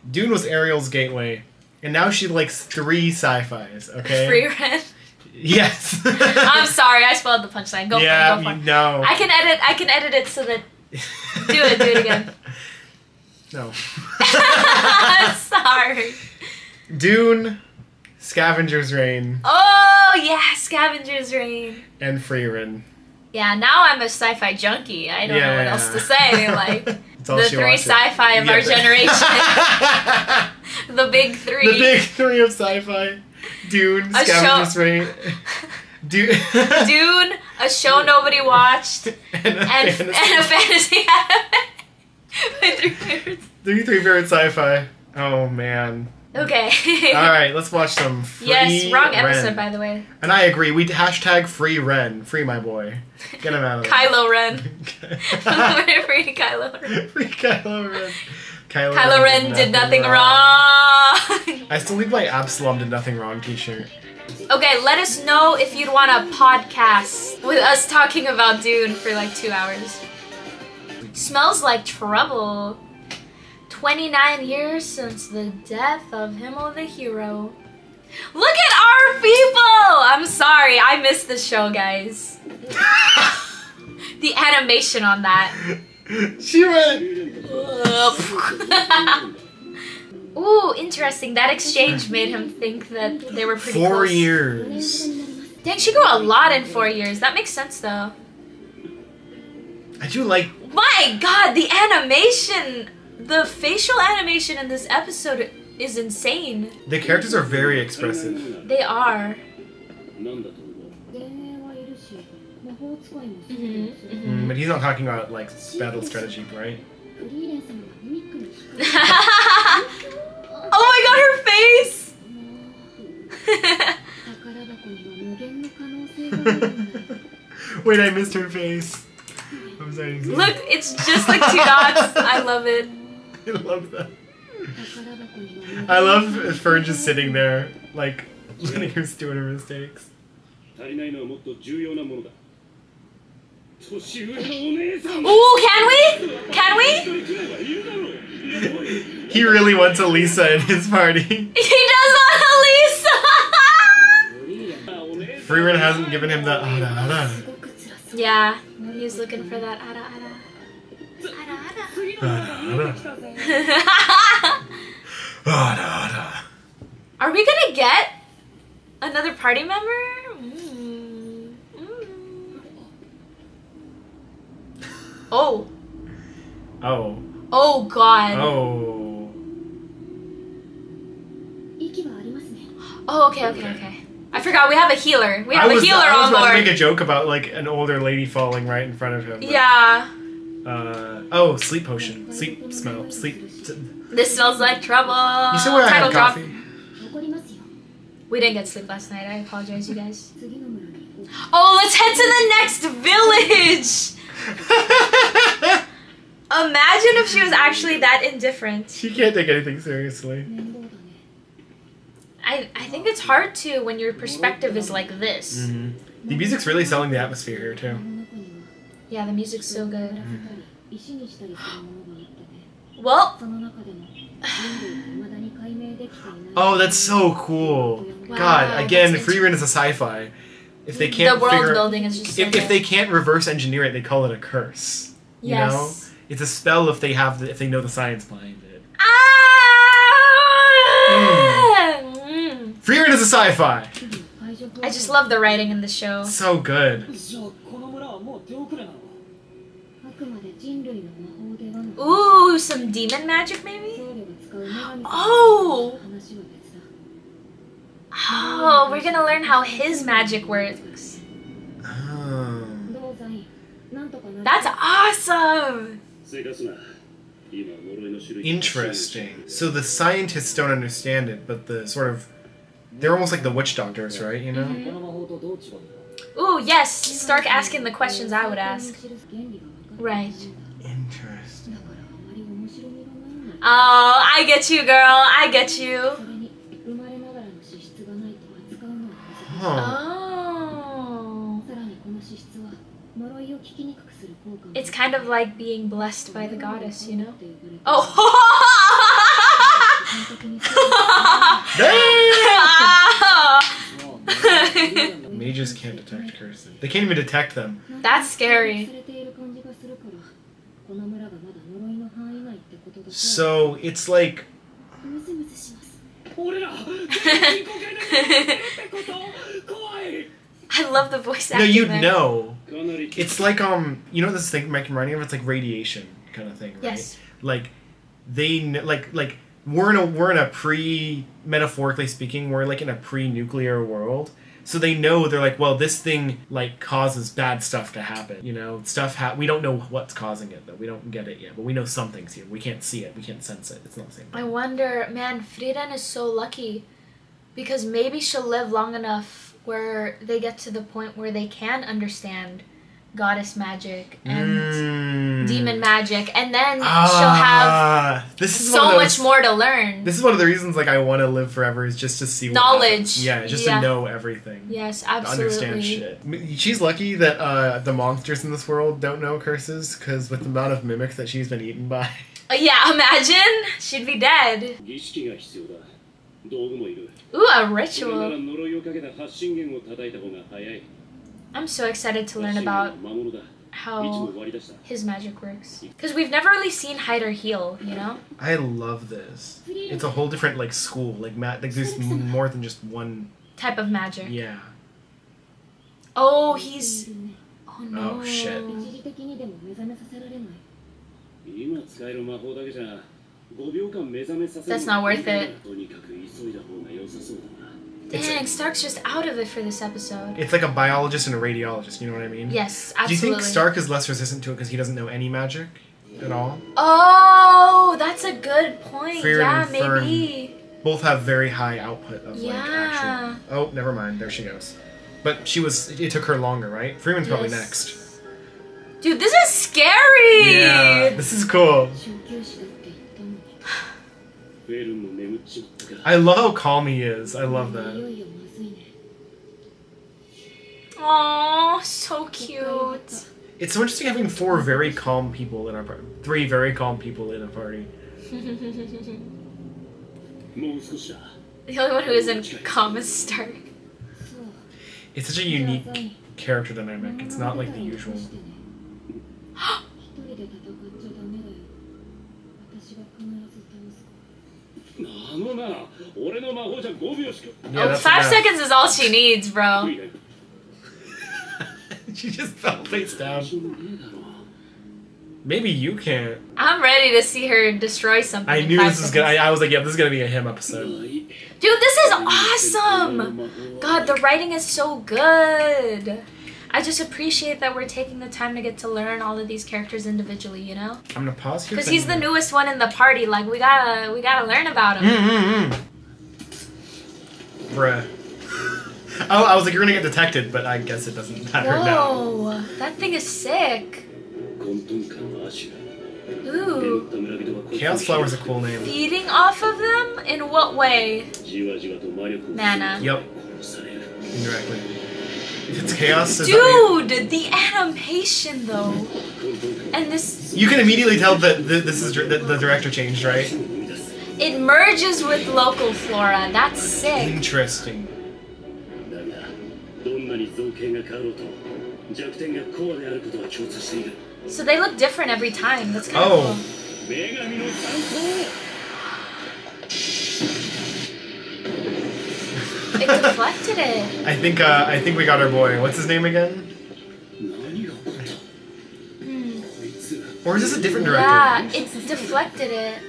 [SPEAKER 1] Dune was Ariel's gateway, and now she likes three sci-fi's. Okay.
[SPEAKER 2] Free rent.
[SPEAKER 1] Yes.
[SPEAKER 2] I'm sorry, I spoiled the punchline. Go
[SPEAKER 1] yeah,
[SPEAKER 2] for it. Go for it.
[SPEAKER 1] no.
[SPEAKER 2] I can edit. I can edit it so that. Do it. Do it again.
[SPEAKER 1] No.
[SPEAKER 2] sorry.
[SPEAKER 1] Dune, Scavenger's Reign,
[SPEAKER 2] Oh yeah, Scavenger's Reign.
[SPEAKER 1] and Frieren.
[SPEAKER 2] Yeah, now I'm a sci-fi junkie. I don't know what
[SPEAKER 1] Yeah.
[SPEAKER 2] else to say. Like the three sci-fi of our generation, the big three.
[SPEAKER 1] the big three of sci-fi: Dune,
[SPEAKER 2] A
[SPEAKER 1] Scavenger's
[SPEAKER 2] show-
[SPEAKER 1] Reign, Dune,
[SPEAKER 2] Dune, a show nobody watched,
[SPEAKER 1] and, a
[SPEAKER 2] and
[SPEAKER 1] fantasy.
[SPEAKER 2] and a fantasy. My three favorites.
[SPEAKER 1] Three three favorite sci-fi. Oh man.
[SPEAKER 2] Okay.
[SPEAKER 1] All right, let's watch some. Free
[SPEAKER 2] Yes, wrong
[SPEAKER 1] Ren.
[SPEAKER 2] episode by the way.
[SPEAKER 1] And I agree. We hashtag free Ren, free my boy. Get him out of there.
[SPEAKER 2] Kylo Ren. Free Kylo Ren.
[SPEAKER 1] free Kylo Ren. Kylo,
[SPEAKER 2] Kylo Ren did nothing wrong.
[SPEAKER 1] I still need my Absalom did nothing wrong T-shirt.
[SPEAKER 2] okay, let us know if you'd want a podcast with us talking about Dune for like two hours. Smells like trouble. 29 years since the death of Himmel the hero. Look at our people! I'm sorry, I missed the show, guys. The animation on that.
[SPEAKER 1] She went.
[SPEAKER 2] Ooh, interesting. That exchange made him think that they were pretty
[SPEAKER 1] Four
[SPEAKER 2] close.
[SPEAKER 1] years.
[SPEAKER 2] Dang, she grew a lot in four years. That makes sense, though.
[SPEAKER 1] I do like.
[SPEAKER 2] My god, the animation, the facial animation in this episode is insane.
[SPEAKER 1] The characters are very expressive.
[SPEAKER 2] They are.
[SPEAKER 3] な
[SPEAKER 1] Mm, but he's not talking about like battle strategy, right?
[SPEAKER 2] oh my god, her face!
[SPEAKER 1] Wait, I missed her face. I'm sorry.
[SPEAKER 2] Look, it's just like two dots. I love it.
[SPEAKER 1] I love that. I love Fern just sitting there, like, letting her do her mistakes.
[SPEAKER 2] Oh, can we? Can we?
[SPEAKER 1] he really wants Elisa in his party.
[SPEAKER 2] he does want Elisa!
[SPEAKER 1] Frieren hasn't given him the ara ara.
[SPEAKER 2] Yeah, he's looking for that ara ara. Are we gonna get another party member? Oh.
[SPEAKER 1] Oh.
[SPEAKER 2] Oh god.
[SPEAKER 1] Oh.
[SPEAKER 2] Oh, okay, okay, okay. I forgot we have a healer. We have
[SPEAKER 1] was,
[SPEAKER 2] a healer
[SPEAKER 1] I was about. To make a joke about like an older lady falling right in front of him. But,
[SPEAKER 2] yeah.
[SPEAKER 1] Uh, oh, sleep potion, sleep smell, sleep.
[SPEAKER 2] this smells like trouble.
[SPEAKER 1] You said where I had coffee.
[SPEAKER 2] We didn't get sleep last night. I apologize, you guys. Oh, let's head to the next village. Imagine if she was actually that indifferent.
[SPEAKER 1] She can't take anything seriously.
[SPEAKER 2] I, I think it's hard to when your perspective is like this.
[SPEAKER 1] Mm-hmm. The music's really selling the atmosphere here, too.
[SPEAKER 2] Yeah, the music's so good.
[SPEAKER 4] Mm-hmm.
[SPEAKER 2] well.
[SPEAKER 1] oh, that's so cool.
[SPEAKER 2] Wow,
[SPEAKER 1] God, again, Frieren is a sci fi if they can't the
[SPEAKER 2] world
[SPEAKER 1] figure,
[SPEAKER 2] building is just
[SPEAKER 1] if, if, they can't reverse engineer it, they call it a curse.
[SPEAKER 2] Yes.
[SPEAKER 1] You know, it's a spell if they have the, if they know the science behind it.
[SPEAKER 2] Ah! Mm.
[SPEAKER 1] Frieren is a sci-fi.
[SPEAKER 2] I just love the writing in the show.
[SPEAKER 1] So good.
[SPEAKER 2] Ooh, some demon magic maybe? Oh! Oh, we're gonna learn how his magic works.
[SPEAKER 1] Oh.
[SPEAKER 2] That's awesome!
[SPEAKER 1] Interesting. So the scientists don't understand it, but the sort of. They're almost like the witch doctors, right? You know?
[SPEAKER 3] Mm -hmm.
[SPEAKER 2] Ooh, yes! Start asking the questions I would ask. Right.
[SPEAKER 1] Interesting.
[SPEAKER 2] Oh, I get you, girl. I get you. Oh. It's kind of like being blessed by the goddess, you know? Oh!
[SPEAKER 1] oh. Mages can't detect curses. They can't even detect them.
[SPEAKER 2] That's scary.
[SPEAKER 1] So it's like
[SPEAKER 2] I love the voice acting.
[SPEAKER 1] No, you'd
[SPEAKER 2] there.
[SPEAKER 1] know. It's like um, you know this thing Mike reminding it's like radiation kind of thing, right?
[SPEAKER 2] Yes.
[SPEAKER 1] Like they like like we're in a we're in a pre metaphorically speaking we're like in a pre nuclear world. So they know they're like, well, this thing like causes bad stuff to happen. You know, stuff ha- we don't know what's causing it though. We don't get it yet, but we know something's here. We can't see it. We can't sense it. It's not the same. Thing.
[SPEAKER 2] I wonder, man, Frieren is so lucky because maybe she'll live long enough where they get to the point where they can understand goddess magic and
[SPEAKER 1] Mm.
[SPEAKER 2] demon magic, and then she'll have
[SPEAKER 1] Ah, this is
[SPEAKER 2] so
[SPEAKER 1] of
[SPEAKER 2] much more to learn.
[SPEAKER 1] This is one of the reasons like I want to live forever is just to see what
[SPEAKER 2] Knowledge.
[SPEAKER 1] happens. Yeah, just
[SPEAKER 2] Yeah.
[SPEAKER 1] to know everything.
[SPEAKER 2] yes,
[SPEAKER 1] To understand shit. She's lucky that uh, the monsters in this world don't know curses, because with the amount of mimics that she's been eaten by.
[SPEAKER 2] Uh, yeah, imagine she'd be dead.
[SPEAKER 3] 儀式が必要だ道具もいる
[SPEAKER 2] Ooh, a
[SPEAKER 3] これなら
[SPEAKER 2] ritual.
[SPEAKER 3] 呪いをかけた発信源を叩いた方が早い
[SPEAKER 2] I'm so excited to learn
[SPEAKER 3] 発信
[SPEAKER 2] about
[SPEAKER 3] 源の魔物だいつも
[SPEAKER 2] how
[SPEAKER 3] 割り出した
[SPEAKER 2] his magic works. Because we've never really seen Hyder heal, you know?
[SPEAKER 1] I love this. It's a whole different like school. Like ma- like there's m- more than just one.
[SPEAKER 2] Type of magic.
[SPEAKER 1] Yeah.
[SPEAKER 2] Oh, he's.
[SPEAKER 4] いるね
[SPEAKER 2] Oh no.
[SPEAKER 1] Oh, shit.
[SPEAKER 2] That's not worth it. Dang, Stark's just out of it for this episode.
[SPEAKER 1] It's like a biologist and a radiologist, you know what I mean?
[SPEAKER 2] Yes, absolutely.
[SPEAKER 1] Do you think Stark is less resistant to it because he doesn't know any magic at all?
[SPEAKER 2] Oh, that's a good point. Yeah, maybe.
[SPEAKER 1] Both have very high output of
[SPEAKER 2] yeah.
[SPEAKER 1] like actual. Oh, never mind. There she goes. But she was. It took her longer, right? Frieren's probably next.
[SPEAKER 2] Dude, this is scary.
[SPEAKER 1] Yeah, this is cool. I love how calm he is. I love that.
[SPEAKER 2] Oh, so cute.
[SPEAKER 1] It's so interesting having four very calm people in our party. Three very calm people in a party.
[SPEAKER 2] the only one who isn't calm is Stark.
[SPEAKER 1] It's such a unique character dynamic. It's not like the usual. Yeah,
[SPEAKER 2] oh, five seconds is all she needs, bro.
[SPEAKER 1] she just fell face down. Maybe you can't.
[SPEAKER 2] I'm ready to see her destroy something.
[SPEAKER 1] I knew this was gonna. I, I, was like, yeah, this is gonna be a him episode.
[SPEAKER 2] Dude, this is awesome. God, the writing is so good. I just appreciate that we're taking the time to get to learn all of these characters individually, you know?
[SPEAKER 1] I'm gonna pause here.
[SPEAKER 2] Because he's the newest one in the party. Like we gotta we gotta learn about him.
[SPEAKER 1] Mm, hmm. Bruh. Oh, I was like, you're gonna get detected, but I guess it doesn't matter
[SPEAKER 2] Whoa, now. that thing is sick. Ooh.
[SPEAKER 1] Chaos Flower's a cool name.
[SPEAKER 2] Feeding off of them? In what way? Mana.
[SPEAKER 1] Yep. Indirectly. If it's chaos, does that mean-
[SPEAKER 2] Dude, the animation though,
[SPEAKER 3] 混沌感
[SPEAKER 2] and this,
[SPEAKER 1] you can immediately tell that th- this is dir- that the director changed, right?
[SPEAKER 3] を生み出す
[SPEAKER 2] it merges with local flora. That's sick.
[SPEAKER 1] Interesting.
[SPEAKER 3] だがどんなに造形が変わろうと弱点がコアであることは共通している
[SPEAKER 2] So they look different every time. That's kind of
[SPEAKER 1] Oh.
[SPEAKER 2] cool. It deflected it.
[SPEAKER 1] I think uh, I think we got our boy. What's his name again? Or is this a different director?
[SPEAKER 2] Yeah, it's deflected it.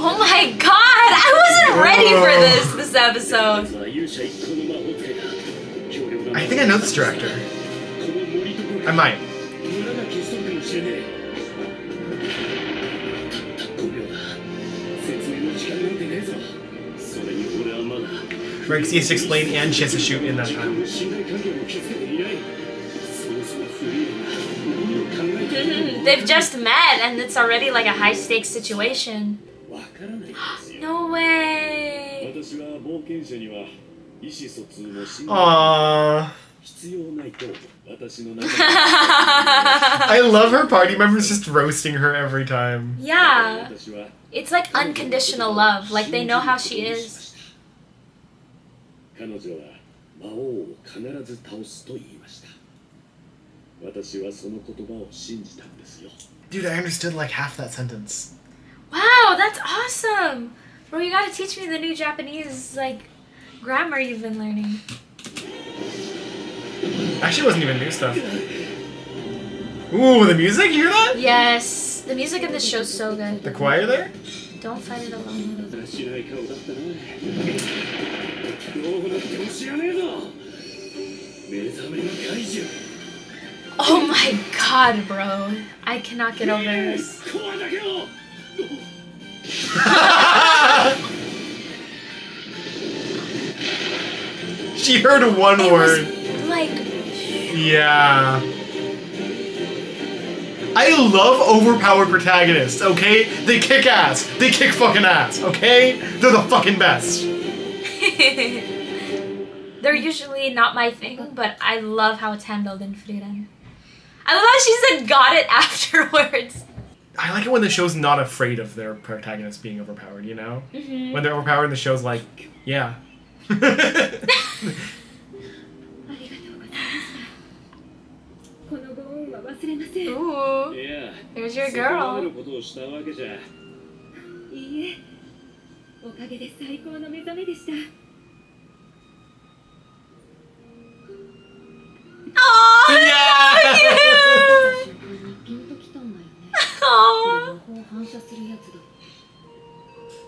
[SPEAKER 2] Oh my god! I wasn't ready for this this episode.
[SPEAKER 1] I think I know this director. I might. He has to explain and she has to shoot in that time.
[SPEAKER 2] They've just met and it's already like a high stakes situation. no way!
[SPEAKER 1] Aww. I love her party members just roasting her every time.
[SPEAKER 2] Yeah. It's like unconditional love. Like they know how she is.
[SPEAKER 3] 彼女は魔王を必ず倒すと言いました私はその言葉を信じたんですよ
[SPEAKER 1] Dude, I understood like half that sentence.
[SPEAKER 2] Wow, that's awesome! Bro, you gotta teach me the new Japanese like grammar you've been learning.
[SPEAKER 1] Actually, it wasn't even new stuff. Ooh, the music? You hear that?
[SPEAKER 2] Yes, the music in this show's so good.
[SPEAKER 1] The choir there?
[SPEAKER 2] Don't fight it alone. Oh my god, bro. I cannot get over this.
[SPEAKER 1] she heard one
[SPEAKER 2] it
[SPEAKER 1] word.
[SPEAKER 2] like.
[SPEAKER 1] Yeah. I love overpowered protagonists, okay? They kick ass. They kick fucking ass, okay? They're the fucking best.
[SPEAKER 2] They're usually not my thing, but I love how it's handled in Frieren. I love how she said got it afterwards.
[SPEAKER 1] I like it when the show's not afraid of their protagonist being overpowered, you know?
[SPEAKER 2] Mm -hmm.
[SPEAKER 1] When they're overpowered and the show's like, yeah.
[SPEAKER 2] Ooh.
[SPEAKER 3] Yeah.
[SPEAKER 2] There's your girl. Aww,
[SPEAKER 1] yeah!
[SPEAKER 4] 自分にピンときたんだよね
[SPEAKER 2] Aww.
[SPEAKER 4] これ魔法反射するやつだ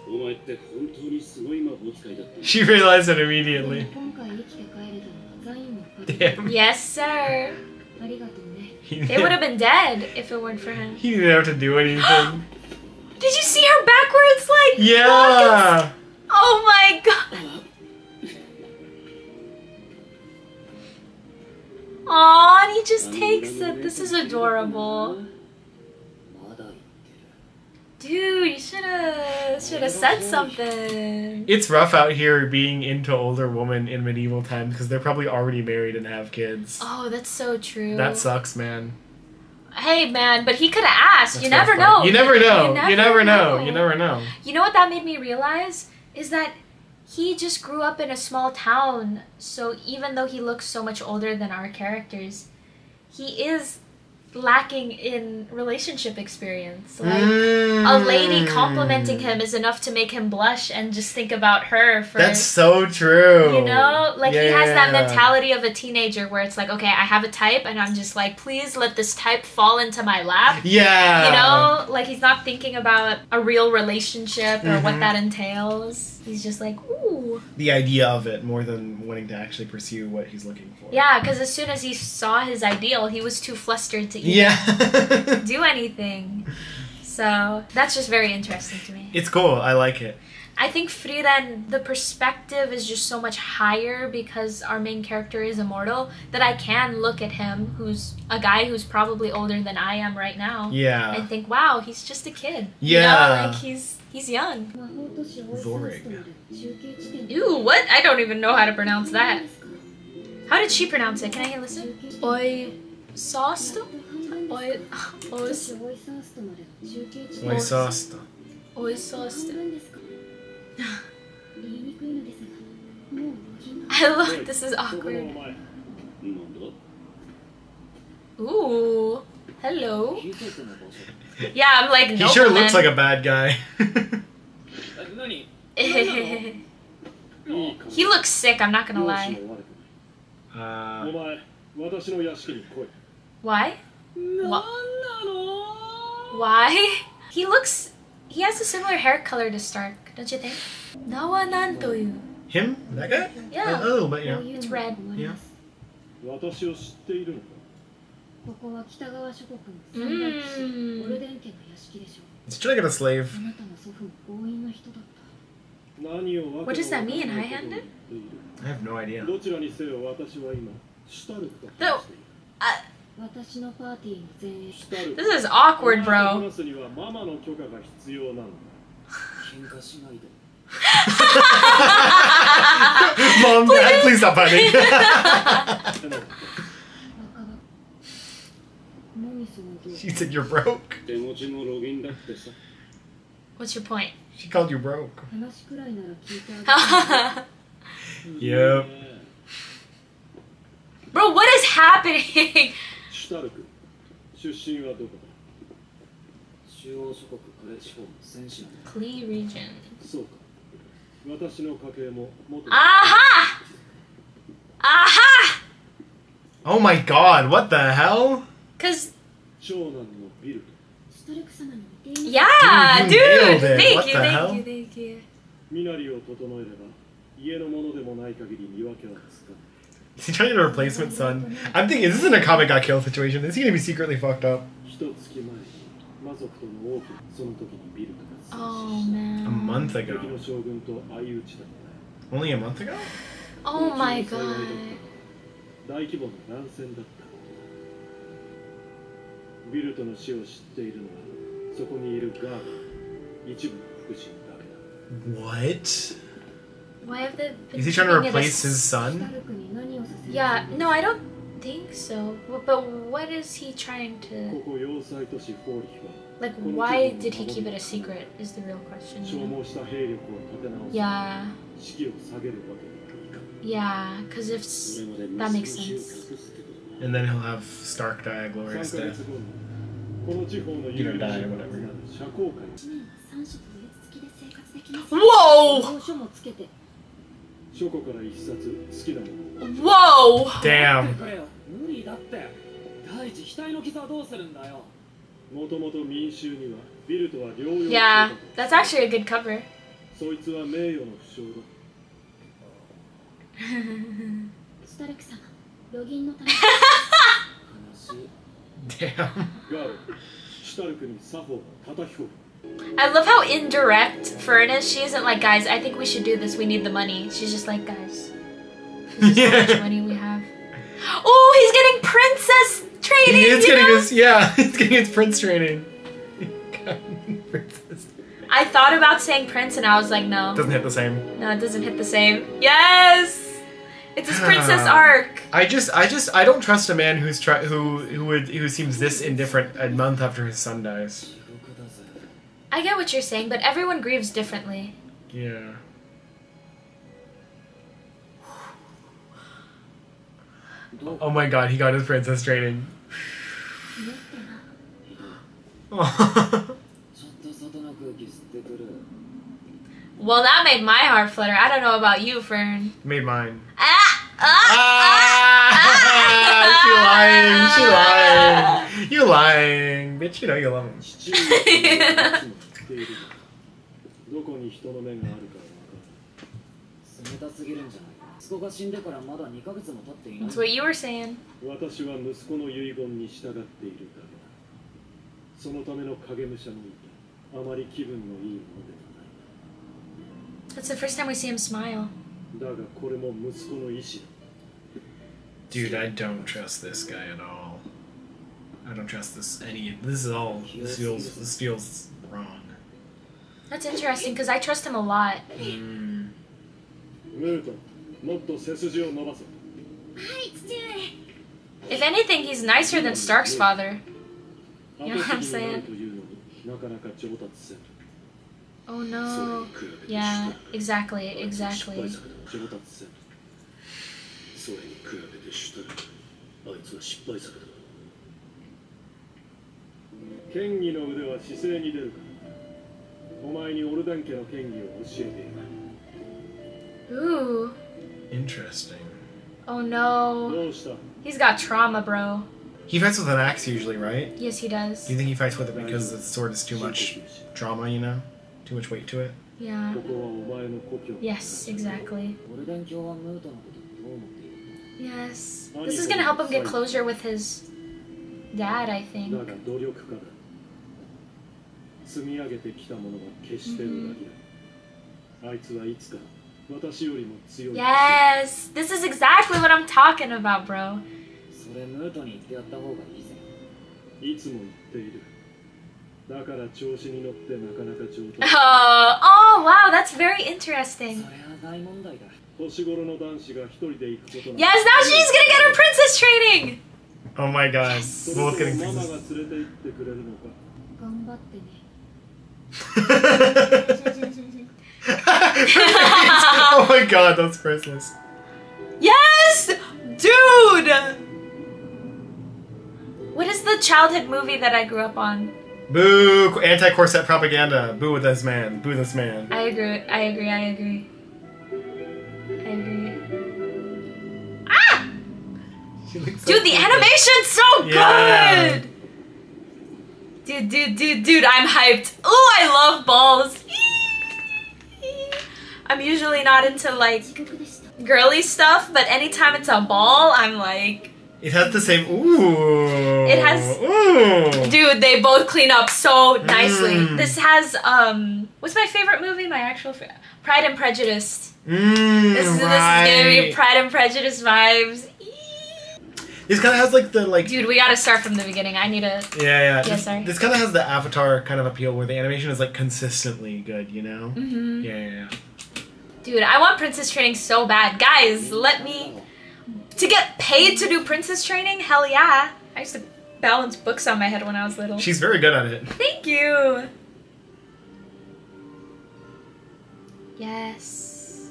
[SPEAKER 3] お前って本当にすごい魔法使いだったんだ
[SPEAKER 1] she realized it
[SPEAKER 4] で
[SPEAKER 1] immediately.
[SPEAKER 4] も今回生きて帰れたのはザインのおかげ
[SPEAKER 1] Damn.
[SPEAKER 2] Yes, sir.
[SPEAKER 4] ありがとうね
[SPEAKER 1] He
[SPEAKER 2] They would have
[SPEAKER 1] didn't,
[SPEAKER 2] been dead if it weren't for him.
[SPEAKER 1] he didn't have to do anything.
[SPEAKER 2] Did you see her backwards? Like, walking-
[SPEAKER 1] Yeah!
[SPEAKER 2] Oh my god. Aw, and he just takes it. This is adorable. Dude, you should have should have said something.
[SPEAKER 1] It's rough out here being into older women in medieval times because they're probably already married and have kids.
[SPEAKER 2] Oh, that's so true.
[SPEAKER 1] That sucks, man.
[SPEAKER 2] Hey, man, but he could have asked. You never,
[SPEAKER 1] you never
[SPEAKER 2] know.
[SPEAKER 1] You never know. You never know. You never know.
[SPEAKER 2] You know what that made me realize is that he just grew up in a small town. So even though he looks so much older than our characters, he is lacking in relationship experience. Like a lady complimenting him is enough to make him blush and just think about her for
[SPEAKER 1] That's so true.
[SPEAKER 2] you know, like he has that mentality of a teenager where it's like, okay, I have a type, and I'm just like, please let this type fall into my lap.
[SPEAKER 1] Yeah.
[SPEAKER 2] You know, like he's not thinking about a real relationship or what
[SPEAKER 1] Mhm.
[SPEAKER 2] that entails. He's just like, ooh.
[SPEAKER 1] the idea of it more than wanting to actually pursue what he's looking for.
[SPEAKER 2] Yeah, because as soon as he saw his ideal, he was too flustered to even
[SPEAKER 1] Yeah.
[SPEAKER 2] do anything. So that's just very interesting to me.
[SPEAKER 1] it's cool. I like it.
[SPEAKER 2] I think Frieren, the perspective is just so much higher because our main character is immortal that I can look at him, who's a guy who's probably older than I am right now,
[SPEAKER 1] Yeah.
[SPEAKER 2] and think, wow, he's just a kid.
[SPEAKER 1] Yeah.
[SPEAKER 2] You know, like he's He's young.
[SPEAKER 4] Zorig.
[SPEAKER 2] Ew, what? I don't even know how to pronounce that. How did she pronounce it? Can I
[SPEAKER 4] hear listen?
[SPEAKER 2] Oi
[SPEAKER 4] sausto?
[SPEAKER 2] Oi
[SPEAKER 4] os
[SPEAKER 2] Oi
[SPEAKER 1] sausto.
[SPEAKER 2] Oi
[SPEAKER 4] sausto.
[SPEAKER 2] I love this is awkward. Ooh. Hello. Yeah, I'm like.
[SPEAKER 1] He sure looks like a bad guy.
[SPEAKER 2] he looks sick. I'm not gonna lie.
[SPEAKER 1] Uh,
[SPEAKER 2] why? Why? He looks. He has a similar hair color to Stark, don't you think?
[SPEAKER 1] Him? That guy?
[SPEAKER 2] Yeah.
[SPEAKER 1] Oh,
[SPEAKER 4] but
[SPEAKER 1] yeah.
[SPEAKER 2] It's red.
[SPEAKER 3] Yeah.
[SPEAKER 4] ここは北側諸国の三大騎士
[SPEAKER 2] うん
[SPEAKER 4] オルデン家の屋敷でしょ
[SPEAKER 1] He's trying to get a
[SPEAKER 4] う
[SPEAKER 1] slave.
[SPEAKER 4] あなたの祖父も強引な人だった
[SPEAKER 3] 何をわ
[SPEAKER 2] What does that mean,
[SPEAKER 3] けのわ
[SPEAKER 2] high-handed?
[SPEAKER 3] からないことを言っている
[SPEAKER 1] I have no idea.
[SPEAKER 3] どちらにせよ私は今シュタルクと
[SPEAKER 2] No.
[SPEAKER 3] 話している
[SPEAKER 4] 私のパーティーの前衛
[SPEAKER 3] シュタルク
[SPEAKER 2] This is awkward,
[SPEAKER 3] お前と
[SPEAKER 2] bro.
[SPEAKER 3] 話すにはママの許可が必要なんだ喧嘩しないで
[SPEAKER 1] Mom, Dad, please stop fighting. she said you're broke.
[SPEAKER 2] What's your point?
[SPEAKER 1] She called you broke. yep.
[SPEAKER 2] Bro, what is happening? Klee region. Aha! Aha!
[SPEAKER 1] Oh my god, what the hell?
[SPEAKER 2] Because
[SPEAKER 3] 長男のビルト
[SPEAKER 4] ストルク様に似ています
[SPEAKER 2] yeah,
[SPEAKER 1] Dude, you nailed
[SPEAKER 2] dude.
[SPEAKER 1] it.
[SPEAKER 2] Thank
[SPEAKER 1] What
[SPEAKER 2] you,
[SPEAKER 1] the
[SPEAKER 2] thank
[SPEAKER 1] hell?
[SPEAKER 2] you, thank you.
[SPEAKER 3] 身なりを整えれば家のものでもない限り見分けはつかない
[SPEAKER 1] Is he trying to get a replacement son? I'm thinking, is this in a comic got killed situation? Is he gonna be secretly fucked up?
[SPEAKER 3] 一月前に魔族との王家その時にビルトが戦
[SPEAKER 2] Oh
[SPEAKER 3] 死
[SPEAKER 1] A
[SPEAKER 2] man.
[SPEAKER 1] month
[SPEAKER 3] 敵
[SPEAKER 1] ago.
[SPEAKER 3] の将軍と相打ちだっ
[SPEAKER 1] Only a month ago?
[SPEAKER 2] Oh my god.
[SPEAKER 3] ビルトの死を知っているのはそこにいるガード一部の腹心だけだ
[SPEAKER 1] What?
[SPEAKER 2] Why have they been
[SPEAKER 1] Is he trying to
[SPEAKER 2] keeping it a
[SPEAKER 1] replace his
[SPEAKER 4] スタ
[SPEAKER 1] son?
[SPEAKER 4] ルクに何をさせる
[SPEAKER 2] Yeah, no, I don't think so. But, but what is he trying
[SPEAKER 3] こ
[SPEAKER 2] to
[SPEAKER 3] こ要塞都市フォーリヒは
[SPEAKER 2] like? Why did he keep it a secret? Is the real question.
[SPEAKER 3] 消
[SPEAKER 2] you know?
[SPEAKER 3] 耗した兵力を立て直す
[SPEAKER 2] Yeah,
[SPEAKER 3] 士気を下げるわけにはいかん
[SPEAKER 2] yeah. Because if s-
[SPEAKER 3] それまで
[SPEAKER 2] that makes
[SPEAKER 3] 息子の死を
[SPEAKER 2] sense.
[SPEAKER 3] 隠すってことだ
[SPEAKER 1] And then he'll have Stark die a
[SPEAKER 3] 3
[SPEAKER 1] glorious
[SPEAKER 3] ヶ
[SPEAKER 1] death.
[SPEAKER 3] 月後にこの地方の
[SPEAKER 1] You
[SPEAKER 3] 有
[SPEAKER 1] know,
[SPEAKER 3] 力
[SPEAKER 1] die
[SPEAKER 3] 者
[SPEAKER 1] or
[SPEAKER 3] が
[SPEAKER 1] whatever.
[SPEAKER 3] 集まる社交界
[SPEAKER 4] 一年は三食おやつ付きで生活できます
[SPEAKER 2] Whoa!
[SPEAKER 4] 報書もつけて
[SPEAKER 3] 書庫から一冊好きなもの
[SPEAKER 2] Whoa!
[SPEAKER 5] 待って
[SPEAKER 1] Damn.
[SPEAKER 5] くれよ無理だって第一額の傷はどうするんだよ
[SPEAKER 3] もともと民衆にはビルトは療養
[SPEAKER 2] Yeah,
[SPEAKER 3] してた
[SPEAKER 2] that's actually a good cover.
[SPEAKER 3] そいつは名誉の負傷だ
[SPEAKER 4] スタルク様 ロギンのため
[SPEAKER 5] 悲しい
[SPEAKER 1] Damn.
[SPEAKER 3] ガールシュタルクに作法を叩き込む
[SPEAKER 2] I love how indirect Fern is. She isn't like, guys, I think we should do this. We need the money. She's just like, guys, this is how much
[SPEAKER 1] Yeah.
[SPEAKER 2] money we have. Oh, he's getting princess training.
[SPEAKER 1] He is
[SPEAKER 2] you
[SPEAKER 1] getting
[SPEAKER 2] know?
[SPEAKER 1] his, yeah, he's getting his prince training. Princess.
[SPEAKER 2] I thought about saying prince, and I was like, no,
[SPEAKER 1] Doesn't hit the same.
[SPEAKER 2] no, it doesn't hit the same. Yes, It's his princess arc.
[SPEAKER 1] I just, I just, I don't trust a man who's try- who who would who seems this indifferent a month after his son dies.
[SPEAKER 2] I get what you're saying, but everyone grieves differently.
[SPEAKER 1] Yeah. Oh my god, he got his princess training.
[SPEAKER 5] Mm-hmm.
[SPEAKER 2] Well, that made my heart flutter. I don't know about you, Fern.
[SPEAKER 1] Made mine.
[SPEAKER 2] Ah! Ah!
[SPEAKER 1] Ah! She lying. She lying. You lying, bitch. You know you love him.
[SPEAKER 3] 父上はいつも言っているどこに人の目があるか
[SPEAKER 5] 冷たすぎるんじゃない息子が死んでからまだ2ヶ月も経っていない
[SPEAKER 2] That's what you were saying.
[SPEAKER 3] 私は息子の遺言に従っているだけだそのための影武者のいたあまり気分のいいものでは
[SPEAKER 2] That's the first time we see him smile.
[SPEAKER 1] Dude, I don't trust this guy at all. I don't trust this any. This is all. This feels. This feels wrong.
[SPEAKER 2] That's interesting because I trust him a lot.
[SPEAKER 3] Hmm.
[SPEAKER 2] If anything, he's nicer than Stark's father. You know what I'm saying? Oh no. Yeah, exactly, exactly. Ooh.
[SPEAKER 1] Interesting.
[SPEAKER 2] Oh no. He's got trauma, bro.
[SPEAKER 1] He fights with an axe usually, right?
[SPEAKER 2] Yes, he does.
[SPEAKER 1] Do you think he fights with it because the sword is too much trauma, you know? too much weight to it.
[SPEAKER 2] Yeah.
[SPEAKER 3] ここはお前の故郷
[SPEAKER 2] Yes, exactly.
[SPEAKER 5] オルデン教はムートのことどう思っている
[SPEAKER 2] Yes. This is gonna help him get closure with his dad, I
[SPEAKER 3] だ
[SPEAKER 2] think.
[SPEAKER 3] が努力家だ積み上げてきたものは決して裏切らない、あいつはいつか私よりも強い
[SPEAKER 2] Yes! This is exactly what I'm talking about, bro.
[SPEAKER 5] それムートに言ってやった方がいいぜ
[SPEAKER 3] いつも言っている だから調子に乗ってなかなか上
[SPEAKER 2] Oh,
[SPEAKER 3] 達
[SPEAKER 2] oh wow, that's very
[SPEAKER 5] そ
[SPEAKER 2] interesting.
[SPEAKER 5] れは大問題だ
[SPEAKER 3] 年頃の男子が一人で行くことなん
[SPEAKER 2] Yes, now she's gonna get her princess training!
[SPEAKER 1] Oh my god,
[SPEAKER 3] それ
[SPEAKER 1] both
[SPEAKER 3] と
[SPEAKER 1] getting
[SPEAKER 3] もママ
[SPEAKER 1] princess.
[SPEAKER 3] が連れて行ってくれるのか
[SPEAKER 4] 頑張ってね
[SPEAKER 1] oh my god, that's priceless.
[SPEAKER 2] Yes! Dude! What is the childhood movie that I grew up on?
[SPEAKER 1] Boo! Anti-corset propaganda. Boo with this man. Boo this man.
[SPEAKER 2] I agree. I agree. I agree. I agree. Ah! Dude, the animation's so
[SPEAKER 1] yeah.
[SPEAKER 2] good. Dude, dude, dude, dude! I'm hyped. Oh, I love balls. I'm usually not into like girly stuff, but anytime it's a ball, I'm like.
[SPEAKER 1] It has the same. Ooh.
[SPEAKER 2] It has-
[SPEAKER 1] Ooh.
[SPEAKER 2] dude, they both clean up so nicely.
[SPEAKER 1] Mm.
[SPEAKER 2] This has um, what's my favorite movie? My actual fa- Pride and Prejudice.
[SPEAKER 1] Mm,
[SPEAKER 2] This is
[SPEAKER 1] right.
[SPEAKER 2] this is gonna be Pride and Prejudice vibes.
[SPEAKER 1] This kind of has like the like.
[SPEAKER 2] Dude, we gotta start from the beginning. I need to.
[SPEAKER 1] Yeah, yeah.
[SPEAKER 2] Yeah,
[SPEAKER 1] this,
[SPEAKER 2] sorry.
[SPEAKER 1] This kind of has the Avatar kind of appeal where the animation is like consistently good, you know?
[SPEAKER 2] hmm
[SPEAKER 1] Yeah, yeah, yeah.
[SPEAKER 2] Dude, I want princess training so bad. Guys, let me to get paid to do princess training? Hell yeah. I used to balance books on my head when I was little.
[SPEAKER 1] She's very good at it.
[SPEAKER 2] Thank you. Yes.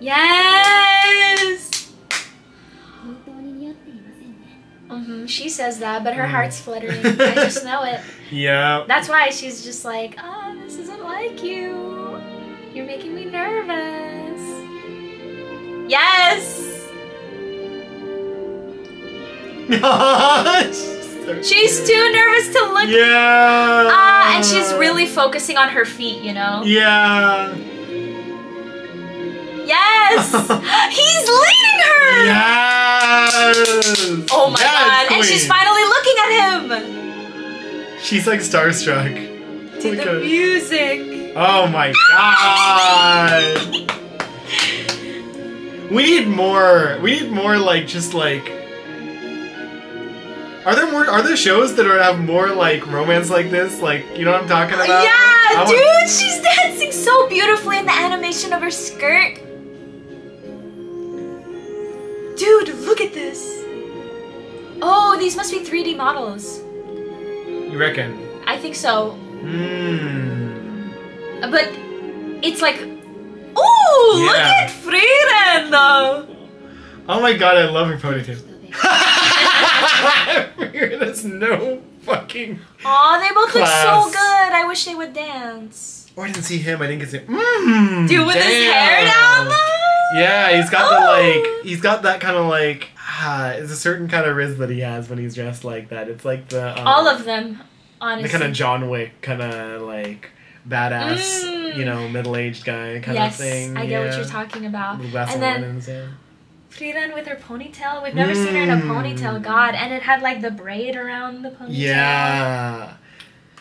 [SPEAKER 2] Yes!
[SPEAKER 4] Mm
[SPEAKER 2] -hmm. She says that, but her
[SPEAKER 1] mm.
[SPEAKER 2] heart's fluttering. I just know it.
[SPEAKER 1] Yeah.
[SPEAKER 2] That's why she's just like, oh, this isn't like you. You're making me nervous. Yes. She's too nervous to look.
[SPEAKER 1] Yeah.
[SPEAKER 2] Ah, and she's really focusing on her feet, you know?
[SPEAKER 1] Yeah.
[SPEAKER 2] Yes! He's leading her!
[SPEAKER 1] Yes.
[SPEAKER 2] Oh my
[SPEAKER 1] Yes,
[SPEAKER 2] god, and she's finally looking at him!
[SPEAKER 1] She's like starstruck.
[SPEAKER 2] To
[SPEAKER 1] Look
[SPEAKER 2] the
[SPEAKER 1] at-
[SPEAKER 2] music.
[SPEAKER 1] Oh my god. We need more. We need more like just like. Are there more? Are there shows that are have more like romance like this? Like you know what I'm talking about?
[SPEAKER 2] Yeah,
[SPEAKER 1] want-
[SPEAKER 2] dude, she's dancing so beautifully in the animation of her skirt. Dude, look at this. Oh, these must be 3D models.
[SPEAKER 1] You reckon?
[SPEAKER 2] I think so.
[SPEAKER 1] Hmm.
[SPEAKER 2] But it's like, ooh, look at Frieren though.
[SPEAKER 1] Oh my god, I love her ponytail.
[SPEAKER 4] 下で
[SPEAKER 1] There's no fucking.
[SPEAKER 2] Aw, they both look so good. I wish they would dance.
[SPEAKER 1] Oh, I didn't see him. I didn't get to see. Mm,
[SPEAKER 2] Dude, with his hair down though.
[SPEAKER 1] Yeah, he's got the
[SPEAKER 2] Oh.
[SPEAKER 1] like. He's got that kind of like. Ah, it's a certain kind of riz that he has when he's dressed like that. It's like the um,
[SPEAKER 2] All of them, honestly.
[SPEAKER 1] the kind of John Wick kind of like badass,
[SPEAKER 2] Mm.
[SPEAKER 1] you know, middle aged guy kind
[SPEAKER 2] yes,
[SPEAKER 1] of thing.
[SPEAKER 2] I get what you're talking about. And then
[SPEAKER 1] in his hand.
[SPEAKER 2] With her ponytail. We've never seen her in a
[SPEAKER 1] Mm.
[SPEAKER 2] ponytail. God, and it had like the braid around the ponytail.
[SPEAKER 1] Yeah.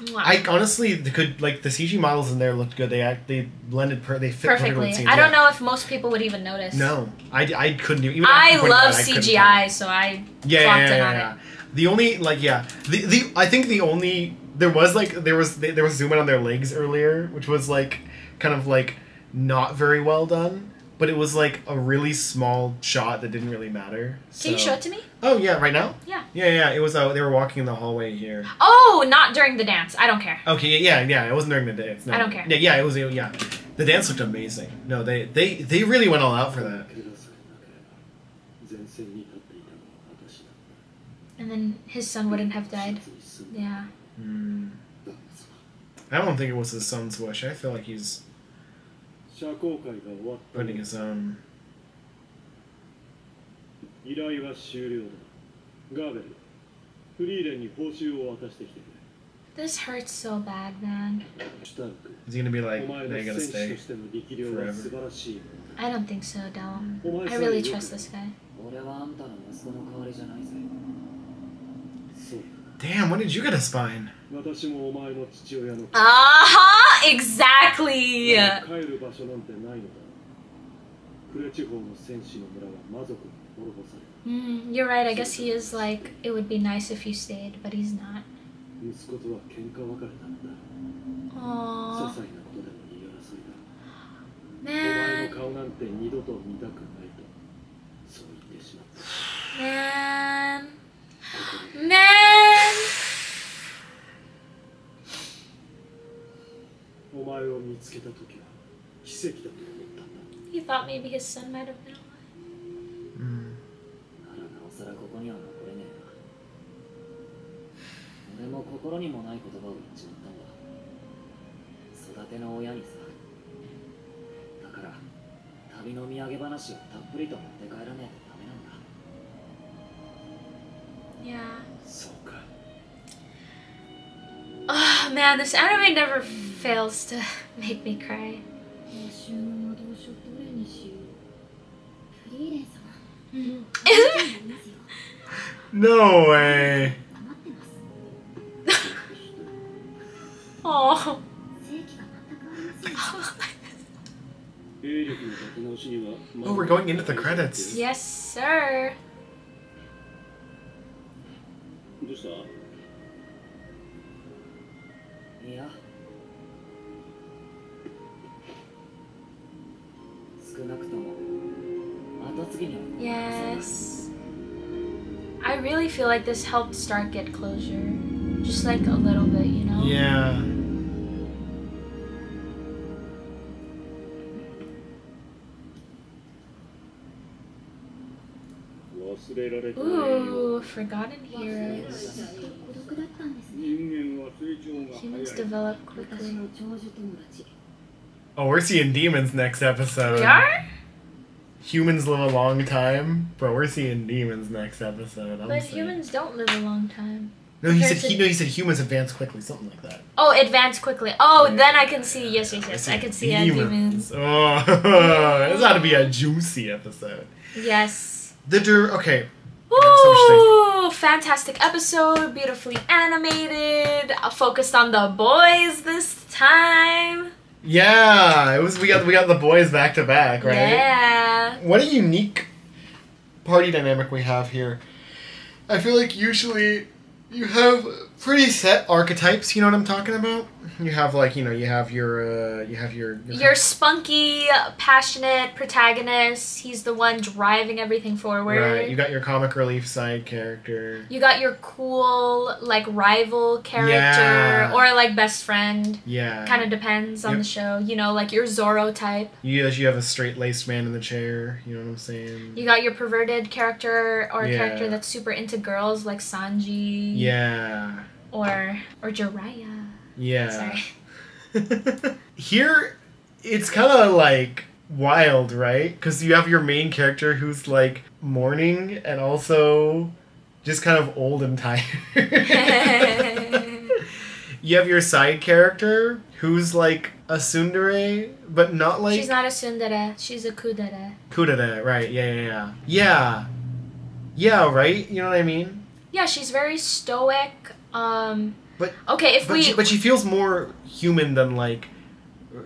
[SPEAKER 2] Mwah.
[SPEAKER 1] I honestly could like the CG models in there looked good. They act they blended per they fit perfectly.
[SPEAKER 2] perfectly.
[SPEAKER 1] scenes,
[SPEAKER 2] I don't
[SPEAKER 1] yeah.
[SPEAKER 2] know if most people would even notice.
[SPEAKER 1] No, I, I couldn't. Even
[SPEAKER 2] I love
[SPEAKER 1] that,
[SPEAKER 2] CGI,
[SPEAKER 1] tell.
[SPEAKER 2] so I
[SPEAKER 1] Yeah, yeah, yeah,
[SPEAKER 2] on
[SPEAKER 1] yeah.
[SPEAKER 2] it.
[SPEAKER 1] The only like yeah the the I think the only there was like there was there was zooming on their legs earlier, which was like kind of like not very well done, but it was like a really small shot that didn't really matter. So.
[SPEAKER 2] Can you show it to me?
[SPEAKER 1] Oh yeah, right now.
[SPEAKER 2] Yeah.
[SPEAKER 1] Yeah, yeah. It was. Uh, they were walking in the hallway here.
[SPEAKER 2] Oh, not during the dance. I don't care.
[SPEAKER 1] Okay. Yeah, yeah. It wasn't during the dance. No.
[SPEAKER 2] I don't care.
[SPEAKER 1] Yeah, yeah. It was. Yeah, the dance looked amazing. No, they they they really went all out for that.
[SPEAKER 2] And then his son wouldn't have died. Yeah.
[SPEAKER 1] Mm.
[SPEAKER 3] 旦那様
[SPEAKER 1] I don't think it was his son's wish. I feel like he's
[SPEAKER 3] 社交会が終わったの
[SPEAKER 1] putting his own.
[SPEAKER 3] 依頼は終了だガーベルフリーレンに報酬を渡してきてく
[SPEAKER 2] This hurts so bad, man.
[SPEAKER 3] れシュタルク
[SPEAKER 1] Is he gonna be
[SPEAKER 3] お
[SPEAKER 1] like,
[SPEAKER 3] 前
[SPEAKER 1] they
[SPEAKER 3] の
[SPEAKER 1] gonna
[SPEAKER 3] 戦士
[SPEAKER 1] stay?
[SPEAKER 3] としての力量は素晴らしい
[SPEAKER 2] I don't think so, Dell.
[SPEAKER 3] お前
[SPEAKER 2] I
[SPEAKER 3] さえ
[SPEAKER 2] really
[SPEAKER 3] よく
[SPEAKER 2] trust this guy.
[SPEAKER 1] Damn, when did you get a spine?
[SPEAKER 2] Uh-huh, exactly! Mm, you're right, I guess he is like, it would be nice if you stayed, but he's not. Aww. Man. Man. Man.
[SPEAKER 3] お前を見つけた時は奇跡だと思ったんだ
[SPEAKER 2] He thought maybe his son might have been alive.
[SPEAKER 1] Mm.
[SPEAKER 5] ならなおさらここには残れねえな俺も心にもない言葉を言っちまったんだ育ての親にさだから旅の土産話をたっぷりと持って帰らねえ
[SPEAKER 2] Yeah.
[SPEAKER 3] そうか
[SPEAKER 2] Oh man, this anime never fails to make me cry.
[SPEAKER 4] 報酬の魔導書どれにしようフリーレン様
[SPEAKER 2] Mhm.
[SPEAKER 4] いますよ
[SPEAKER 1] No way.
[SPEAKER 4] 余ってます
[SPEAKER 2] Oh.
[SPEAKER 4] 正規が全くありません
[SPEAKER 3] 兵力の立て直しには
[SPEAKER 1] Oh, we're going into the credits.
[SPEAKER 2] yes, sir.
[SPEAKER 3] どうした
[SPEAKER 5] いや少なくとも後継ぎには残らせない
[SPEAKER 2] Yes. I really feel like this helped Stark get closure. Just like a little bit, you know?
[SPEAKER 1] Yeah.
[SPEAKER 3] 忘れられてないよ
[SPEAKER 2] Ooh, Forgotten
[SPEAKER 4] ず
[SPEAKER 2] Heroes.
[SPEAKER 4] っと孤独だったんですね
[SPEAKER 3] 人間は成長が
[SPEAKER 2] Humans
[SPEAKER 3] 早い
[SPEAKER 2] develop
[SPEAKER 4] 私
[SPEAKER 2] quickly.
[SPEAKER 4] の長寿友達
[SPEAKER 1] Oh, we're seeing demons next episode.
[SPEAKER 2] We are?
[SPEAKER 1] Humans live a long time, but we're seeing demons next episode. I'm
[SPEAKER 2] But
[SPEAKER 1] saying.
[SPEAKER 2] humans don't live a long time.
[SPEAKER 1] No, he said
[SPEAKER 2] compared
[SPEAKER 1] he,
[SPEAKER 2] to-
[SPEAKER 1] no, he said humans advance quickly, something like that.
[SPEAKER 2] Oh, advance quickly. Oh, then I can see. Yes, yes, yes. I can see uh, demons.
[SPEAKER 1] Oh, this ought to be a juicy episode.
[SPEAKER 2] Yes.
[SPEAKER 1] The dir- okay.
[SPEAKER 2] Ooh, fantastic episode. Beautifully animated. Focused on the boys this time.
[SPEAKER 1] Yeah, it was. We got we got the boys back to back, right?
[SPEAKER 2] Yeah.
[SPEAKER 1] What a unique party dynamic we have here. I feel like usually you have pretty set archetypes. You know what I'm talking about? You have like you know you have your uh, you have your
[SPEAKER 2] Your spunky, passionate protagonist. He's the one driving everything forward.
[SPEAKER 1] right. You got your comic relief side character.
[SPEAKER 2] You got your cool, like, rival character
[SPEAKER 1] Yeah.
[SPEAKER 2] or, like, best friend.
[SPEAKER 1] Yeah.
[SPEAKER 2] Kind of depends on
[SPEAKER 1] Yep.
[SPEAKER 2] the show. You know, like your Zoro type.
[SPEAKER 1] You you have a straight laced man in the chair. You know what I'm saying?
[SPEAKER 2] You got your perverted character or
[SPEAKER 1] Yeah.
[SPEAKER 2] character that's super into girls, like Sanji.
[SPEAKER 1] Yeah.
[SPEAKER 2] Or, or Jiraiya.
[SPEAKER 1] Yeah. Here, it's kind of like wild, right? Because you have your main character who's like mourning and also just kind of old and tired. you have your side character who's like a tsundere, but not like
[SPEAKER 2] she's not a tsundere. She's a kuudere.
[SPEAKER 1] kuudere, right? Yeah, yeah, yeah. Yeah. Yeah, right? You know what I mean?
[SPEAKER 2] Yeah, she's very stoic. Um,
[SPEAKER 1] But-
[SPEAKER 2] okay, if
[SPEAKER 1] But
[SPEAKER 2] we
[SPEAKER 1] she, but she feels more human than like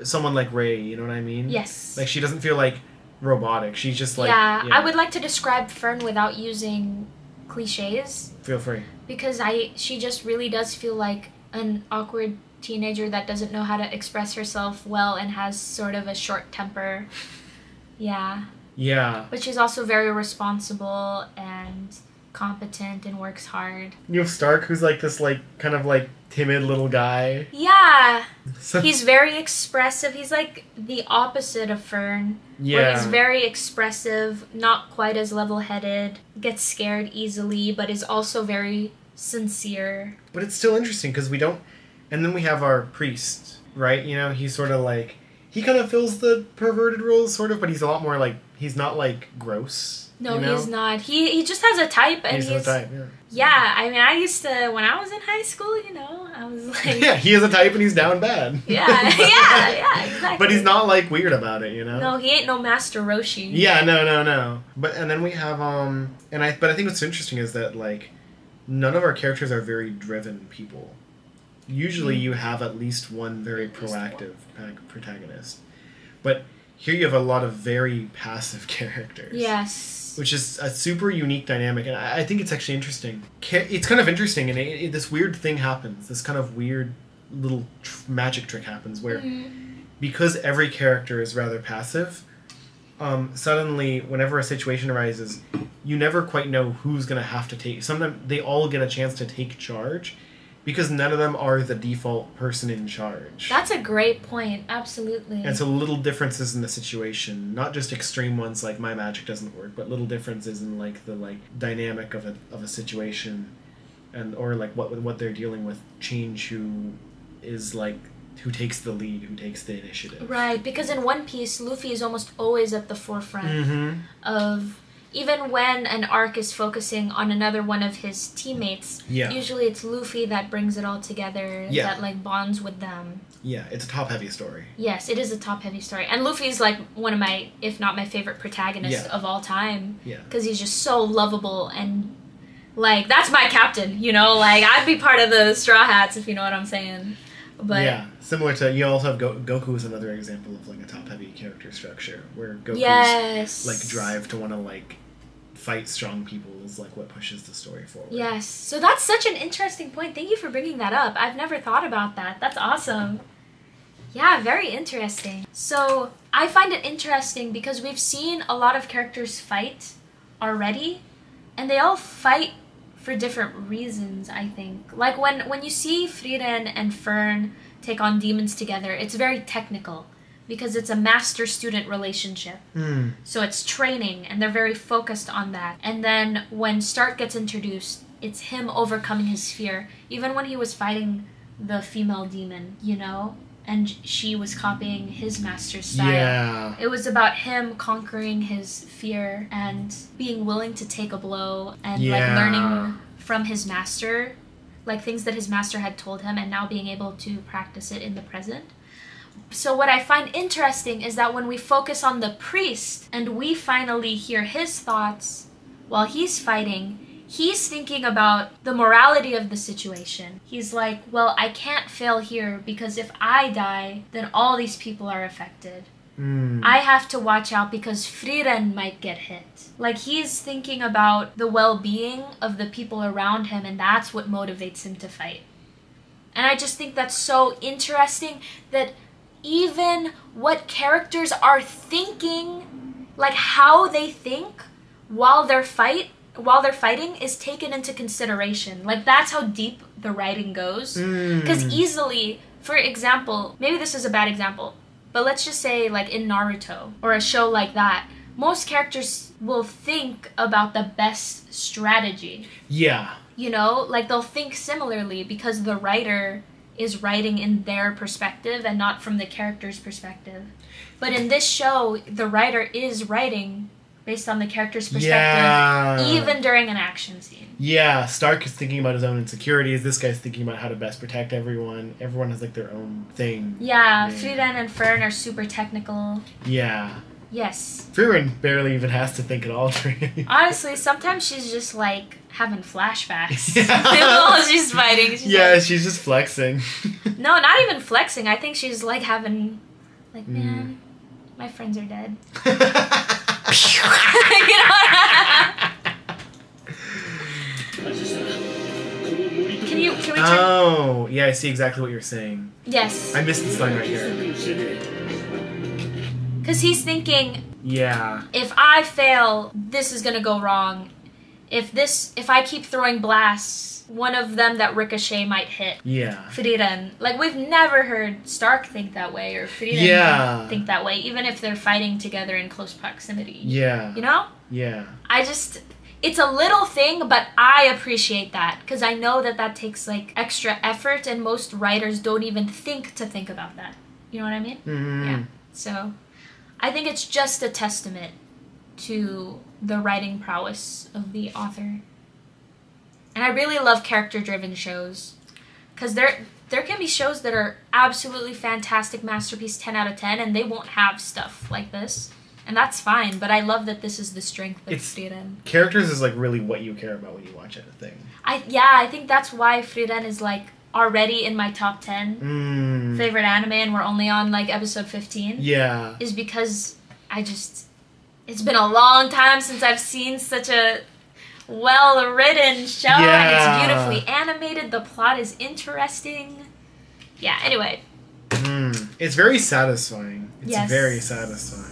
[SPEAKER 1] someone like Rei, you know what I mean?
[SPEAKER 2] yes,
[SPEAKER 1] Like she doesn't feel like robotic. She's just like
[SPEAKER 2] yeah, I would like to describe Fern without using cliches
[SPEAKER 1] feel free.
[SPEAKER 2] because I she just really does feel like an awkward teenager that doesn't know how to express herself well and has sort of a short temper. Yeah,
[SPEAKER 1] Yeah.
[SPEAKER 2] but she's also very responsible and competent and works hard.
[SPEAKER 1] You have Stark who's like this like kind of like timid little guy.
[SPEAKER 2] Yeah,
[SPEAKER 1] So,
[SPEAKER 2] he's very expressive. He's like the opposite of Fern.
[SPEAKER 1] Yeah.
[SPEAKER 2] he's very expressive, not quite as level headed, gets scared easily, but is also very sincere.
[SPEAKER 1] but it's still interesting because we don't and then we have our priest, right? You know, he's sort of like he kind of fills the perverted role sort of, but he's a lot more like he's not like gross.
[SPEAKER 2] No,
[SPEAKER 1] you know?
[SPEAKER 2] he's not. He he just has a type and
[SPEAKER 1] He's
[SPEAKER 2] he's,
[SPEAKER 1] type, yeah.
[SPEAKER 2] Yeah, I mean I used to when I was in high school, you know, I was like
[SPEAKER 1] yeah, he is a type and he's down bad.
[SPEAKER 2] Yeah, yeah, yeah, exactly.
[SPEAKER 1] But he's not like weird about it, you know?
[SPEAKER 2] No, he ain't no Master Roshi.
[SPEAKER 1] Yeah, no, no, no. But and then we have um and I but I think what's interesting is that like none of our characters are very driven people. Usually you have at least one very
[SPEAKER 2] least one.
[SPEAKER 1] proactive protagonist. But here you have a lot of very passive characters.
[SPEAKER 2] Yes.
[SPEAKER 1] Which is a super unique dynamic, and I I think it's actually interesting. It's kind of interesting, and it, it- this weird thing happens. This kind of weird little tr- magic trick happens where
[SPEAKER 2] Mhm.
[SPEAKER 1] because every character is rather passive, um, suddenly whenever a situation arises, you never quite know who's gonna have to take. Sometimes they all get a chance to take charge, because none of them are the default person in charge.
[SPEAKER 2] That's a great point. Absolutely.
[SPEAKER 1] and so little differences in the situation, not just extreme ones like my magic doesn't work, but little differences in like the like dynamic of a of a situation, and or like what what they're dealing with change who is like who takes the lead, who takes the initiative.
[SPEAKER 2] Right, because in One Piece, Luffy is almost always at the forefront
[SPEAKER 1] Mm-hmm.
[SPEAKER 2] of even when an arc is focusing on another one of his teammates.
[SPEAKER 1] Yeah.
[SPEAKER 2] Usually, it's Luffy that brings it all together.
[SPEAKER 1] Yeah.
[SPEAKER 2] That like bonds with them.
[SPEAKER 1] Yeah, it's a top heavy story.
[SPEAKER 2] Yes, it is a top-heavy story, and Luffy's like one of my, if not my favorite protagonist
[SPEAKER 1] Yeah.
[SPEAKER 2] of all time,
[SPEAKER 1] Yeah.
[SPEAKER 2] because he's just so lovable and. Like that's my captain, you know. Like I'd be part of the Straw Hats if you know what I'm saying. But
[SPEAKER 1] yeah, similar to you also have Go- Goku is another example of like a top heavy character structure where Goku's
[SPEAKER 2] yes,
[SPEAKER 1] like drive to want to like fight strong people is like what pushes the story forward.
[SPEAKER 2] Yes. So that's such an interesting point. Thank you for bringing that up. I've never thought about that. That's awesome. Yeah, very interesting. So I find it interesting because we've seen a lot of characters fight already, and they all fight for different reasons, I think. Like when, when you see Frieren and Fern take on demons together, it's very technical because it's a master student relationship.
[SPEAKER 1] Hmm.
[SPEAKER 2] So it's training, and they're very focused on that. And then when Stark gets introduced, it's him overcoming his fear. Even when he was fighting the female demon, you know, and she was copying his master's style.
[SPEAKER 1] Yeah.
[SPEAKER 2] It was about him conquering his fear and being willing to take a blow and like learning from his master, like things that his master had told him, and now being able to practice it in the present. So, what I find interesting is that when we focus on the priest and we finally hear his thoughts while he's fighting, he's thinking about the morality of the situation. He's like, well, I can't fail here because if I die, then all these people are affected.
[SPEAKER 1] Mm.
[SPEAKER 2] I have to watch out because Frieren might get hit. Like he's thinking about the well-being of the people around him and that's what motivates him to fight. And I just think that's so interesting that even what characters are thinking, like how they think while they're fight while they're fighting is taken into consideration. Like that's how deep the writing goes. Because
[SPEAKER 1] Mm.
[SPEAKER 2] easily, for example, maybe this is a bad example, but let's just say like in Naruto or a show like that, most characters will think about the best strategy.
[SPEAKER 1] yeah.
[SPEAKER 2] You know, like they'll think similarly because the writer is writing in their perspective and not from the character's perspective. But in this show, the writer is writing based on the character's perspective,
[SPEAKER 1] Yeah.
[SPEAKER 2] even during an action scene.
[SPEAKER 1] Yeah, Stark is thinking about his own insecurities. This guy's thinking about how to best protect everyone. Everyone has like their own thing.
[SPEAKER 2] Yeah,
[SPEAKER 1] Yeah.
[SPEAKER 2] And Fern are super technical.
[SPEAKER 1] Yeah.
[SPEAKER 2] Yes.
[SPEAKER 1] Frieren barely even has to think at all. Really.
[SPEAKER 2] Honestly, sometimes she's just like having flashbacks
[SPEAKER 1] Yeah.
[SPEAKER 2] while she's fighting. She's
[SPEAKER 1] yeah,
[SPEAKER 2] like-
[SPEAKER 1] she's just flexing.
[SPEAKER 2] no, not even flexing. I think she's like having, like,
[SPEAKER 1] Mm.
[SPEAKER 2] man, my friends are dead. you know? Can you? Can we turn?
[SPEAKER 1] oh, yeah, I see exactly what you're saying.
[SPEAKER 2] yes,
[SPEAKER 1] I missed this line right here.
[SPEAKER 2] Because he's thinking
[SPEAKER 1] Yeah.
[SPEAKER 2] if I fail, this is gonna go wrong. If this, if I keep throwing blasts, one of them that ricochet might hit.
[SPEAKER 1] Yeah.
[SPEAKER 2] Frieren. Like we've never heard Stark think that way or Frieren
[SPEAKER 1] Yeah.
[SPEAKER 2] think that way, even if they're fighting together in close proximity.
[SPEAKER 1] Yeah.
[SPEAKER 2] You know?
[SPEAKER 1] Yeah.
[SPEAKER 2] I just it's a little thing, but I appreciate that because I know that that takes like extra effort and most writers don't even think to think about that. You know what I mean?
[SPEAKER 1] Mm-hmm.
[SPEAKER 2] Yeah. So, I think it's just a testament to the writing prowess of the author. And I really love character-driven shows cuz there there can be shows that are absolutely fantastic masterpiece 10 out of 10 and they won't have stuff like this. And that's fine, but I love that this is the strength of
[SPEAKER 1] It's-
[SPEAKER 2] Frieren.
[SPEAKER 1] Characters is like really what you care about when you watch anything.
[SPEAKER 2] I yeah, I think that's why Frieren is like already in my top 10
[SPEAKER 1] Mm.
[SPEAKER 2] favorite anime and we're only on like episode 15.
[SPEAKER 1] Yeah.
[SPEAKER 2] is because I just it's been a long time since I've seen such a well written show and
[SPEAKER 1] Yeah.
[SPEAKER 2] it's beautifully animated. The plot is interesting. Yeah, anyway.
[SPEAKER 1] Mm. It's very satisfying. It's
[SPEAKER 2] Yes.
[SPEAKER 1] very satisfying.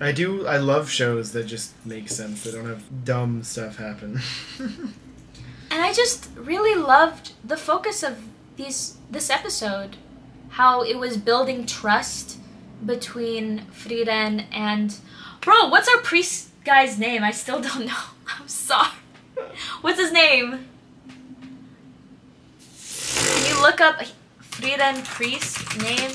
[SPEAKER 1] I do. I love shows that just make sense. They don't have dumb stuff happen.
[SPEAKER 2] And I just really loved the focus of these this episode. How it was building trust between Frieren and Bro, what's our priest guy's name? I still don't know. I'm sorry. What's his name? Can you look up Frieren priest name?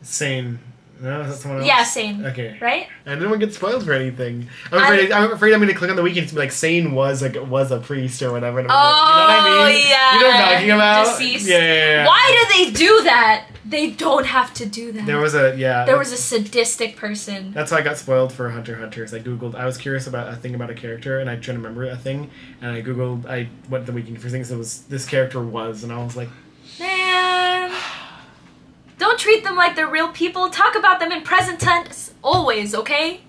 [SPEAKER 1] Sein. No, is that someone else?
[SPEAKER 2] Yeah, same.
[SPEAKER 1] Okay.
[SPEAKER 2] Right?
[SPEAKER 1] I didn't want to get spoiled for anything. I'm afraid. I, am afraid I'm going to click on the weekend to be like Sein was like was a priest or whatever.
[SPEAKER 2] Oh,
[SPEAKER 1] you know what I oh, mean?
[SPEAKER 2] yeah.
[SPEAKER 1] You know what I'm talking about?
[SPEAKER 2] Deceased.
[SPEAKER 1] Yeah, yeah, yeah.
[SPEAKER 2] Why do they do that? They don't have to do that.
[SPEAKER 1] There was a yeah.
[SPEAKER 2] there was a sadistic person.
[SPEAKER 1] That's why I got spoiled for Hunter x Hunter. Is I googled. I was curious about a thing about a character, and I tried to remember a thing, and I googled. I went the weekend for things. It was this character was, and I was like,
[SPEAKER 2] Man. Don't treat them like they're real people. Talk about them in present tense always, okay?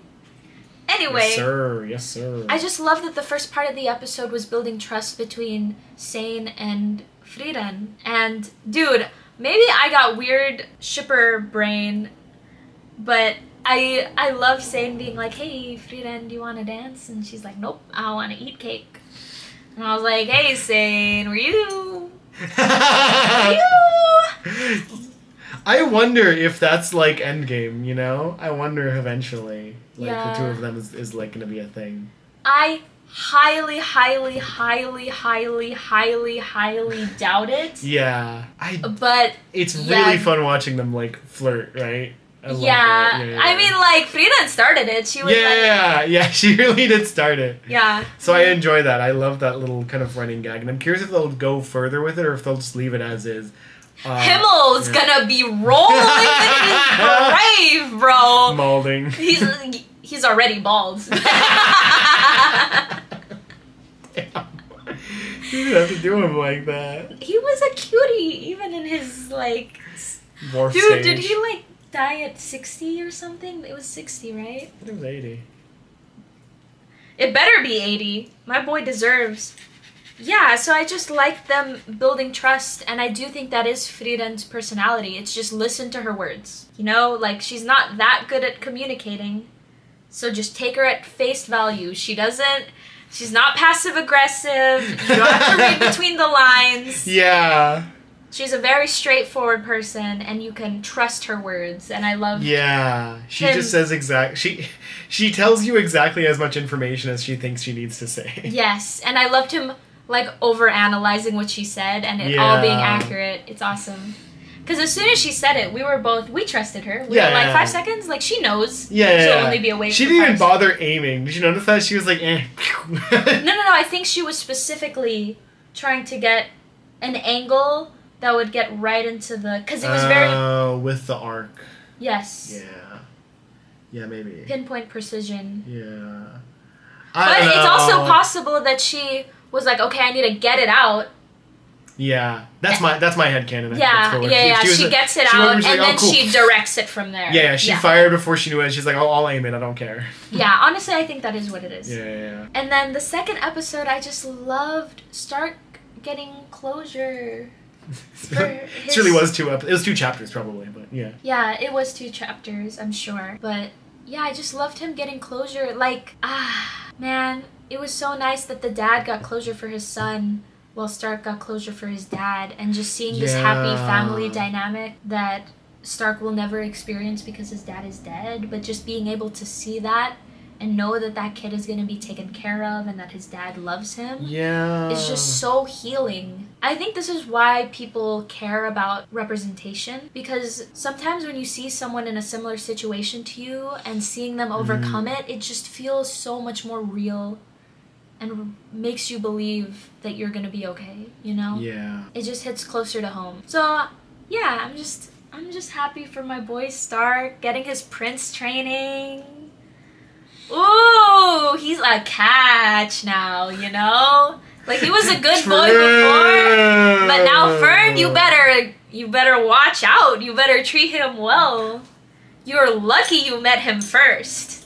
[SPEAKER 2] Anyway,
[SPEAKER 1] yes sir, yes sir.
[SPEAKER 2] I just love that the first part of the episode was building trust between Sein and Frieren. And dude, maybe I got weird shipper brain, but I I love Sein being like, "Hey, Frieren, do you want to dance?" And she's like, "Nope, I want to eat cake." And I was like, "Hey, Sein, were you?" were you?
[SPEAKER 1] I wonder if that's like Endgame. You know, I wonder if eventually, like the two of them is, is like gonna be a thing.
[SPEAKER 2] I highly, highly, highly, highly, highly, highly doubt it.
[SPEAKER 1] Yeah, I.
[SPEAKER 2] But
[SPEAKER 1] It's
[SPEAKER 2] Yeah.
[SPEAKER 1] really fun watching them like flirt, right? I love
[SPEAKER 2] yeah. I mean, like Frieren started it. She was
[SPEAKER 1] yeah,
[SPEAKER 2] like,
[SPEAKER 1] yeah, yeah. She really did start it.
[SPEAKER 2] yeah.
[SPEAKER 1] So I enjoy that. I love that little kind of running gag, and I'm curious if they'll go further with it or if they'll just leave it as is. Uh,
[SPEAKER 2] Himmel's gonna be rolling in his grave, bro.
[SPEAKER 1] Malding.
[SPEAKER 2] He's he's already bald.
[SPEAKER 1] you didn't have to do him like that.
[SPEAKER 2] he was a cutie, even in his like. Dude,
[SPEAKER 1] stage.
[SPEAKER 2] did he like? die at 60 or something? It was 60, right?
[SPEAKER 1] It was 80.
[SPEAKER 2] It better be 80. My boy deserves. Yeah, so I just like them building trust, and I do think that is Frieren's personality. It's just listen to her words. You know, like she's not that good at communicating, so just take her at face value. She doesn't. She's not passive aggressive. You don't have to read between the lines.
[SPEAKER 1] Yeah.
[SPEAKER 2] She's a very straightforward person, and you can trust her words. And I love.
[SPEAKER 1] Yeah. She
[SPEAKER 2] Him-
[SPEAKER 1] just says exact. She she tells you exactly as much information as she thinks she needs to say.
[SPEAKER 2] Yes, and I loved him like over analyzing what she said and it all being accurate. It's awesome. Because as soon as she said it, we were both we trusted her. We
[SPEAKER 1] Yeah,
[SPEAKER 2] were like
[SPEAKER 1] yeah.
[SPEAKER 2] five seconds, like she knows.
[SPEAKER 1] Yeah, yeah,
[SPEAKER 2] She'll
[SPEAKER 1] yeah.
[SPEAKER 2] only be awake.
[SPEAKER 1] She didn't even
[SPEAKER 2] five
[SPEAKER 1] bother aiming. Did you notice that? She was like, eh.
[SPEAKER 2] No, no, no. I think she was specifically trying to get an angle that would get right into the because it was very
[SPEAKER 1] Oh, with the arc.
[SPEAKER 2] yes
[SPEAKER 1] Yeah. Yeah, maybe.
[SPEAKER 2] pinpoint precision.
[SPEAKER 1] Yeah.
[SPEAKER 2] But
[SPEAKER 1] I don't
[SPEAKER 2] it's also possible that she was like, okay, I need to get it out.
[SPEAKER 1] Yeah, that's my that's my head canon.
[SPEAKER 2] Yeah, yeah, yeah. She,
[SPEAKER 1] was-
[SPEAKER 2] gets it
[SPEAKER 1] she
[SPEAKER 2] out, and
[SPEAKER 1] like,
[SPEAKER 2] then
[SPEAKER 1] "Oh, cool."
[SPEAKER 2] she directs it from there.
[SPEAKER 1] Yeah, yeah, she fired before she knew it. She's like, oh, I'll aim it. I don't care.
[SPEAKER 2] Yeah, honestly, I think that is what it is.
[SPEAKER 1] Yeah, yeah,
[SPEAKER 2] And then the second episode, I just loved Stark getting closure.
[SPEAKER 1] yeah.
[SPEAKER 2] For
[SPEAKER 1] really was two. Ep- it was two chapters probably, but yeah.
[SPEAKER 2] Yeah, it was two chapters, I'm sure. But yeah, I just loved him getting closure. Like, ah, man, it was so nice that the dad got closure for his son while Stark got closure for his dad. And just seeing this happy family dynamic that Stark will never experience because his dad is dead. But just being able to see that and know that that kid is going to be taken care of and that his dad loves him.
[SPEAKER 1] Yeah.
[SPEAKER 2] It's just so healing. I think this is why people care about representation because sometimes when you see someone in a similar situation to you and seeing them mm-hmm. overcome it, it just feels so much more real and makes you believe that you're going to be okay, you know?
[SPEAKER 1] Yeah.
[SPEAKER 2] It just hits closer to home. So, yeah, I'm just I'm just happy for my boy Stark getting his prince training. Ooh, he's a catch now, you know? Like he was a good boy before, but now Fern, you better you better watch out. You better treat him well. You're lucky you met him first.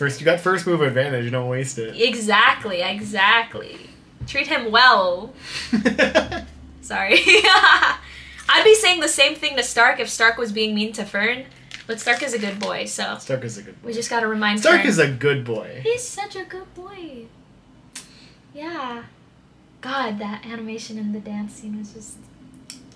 [SPEAKER 1] First, you got first move advantage. You don't waste it.
[SPEAKER 2] Exactly, exactly. Treat him well. Sorry. I'd be saying the same thing to Stark if Stark was being mean to Fern, but Stark is a good boy, so
[SPEAKER 1] Stark is a good. Boy.
[SPEAKER 2] We just gotta remind
[SPEAKER 1] Stark
[SPEAKER 2] Fern.
[SPEAKER 1] is a good boy.
[SPEAKER 2] He's such a good boy. Yeah. God, that animation in the dance scene was just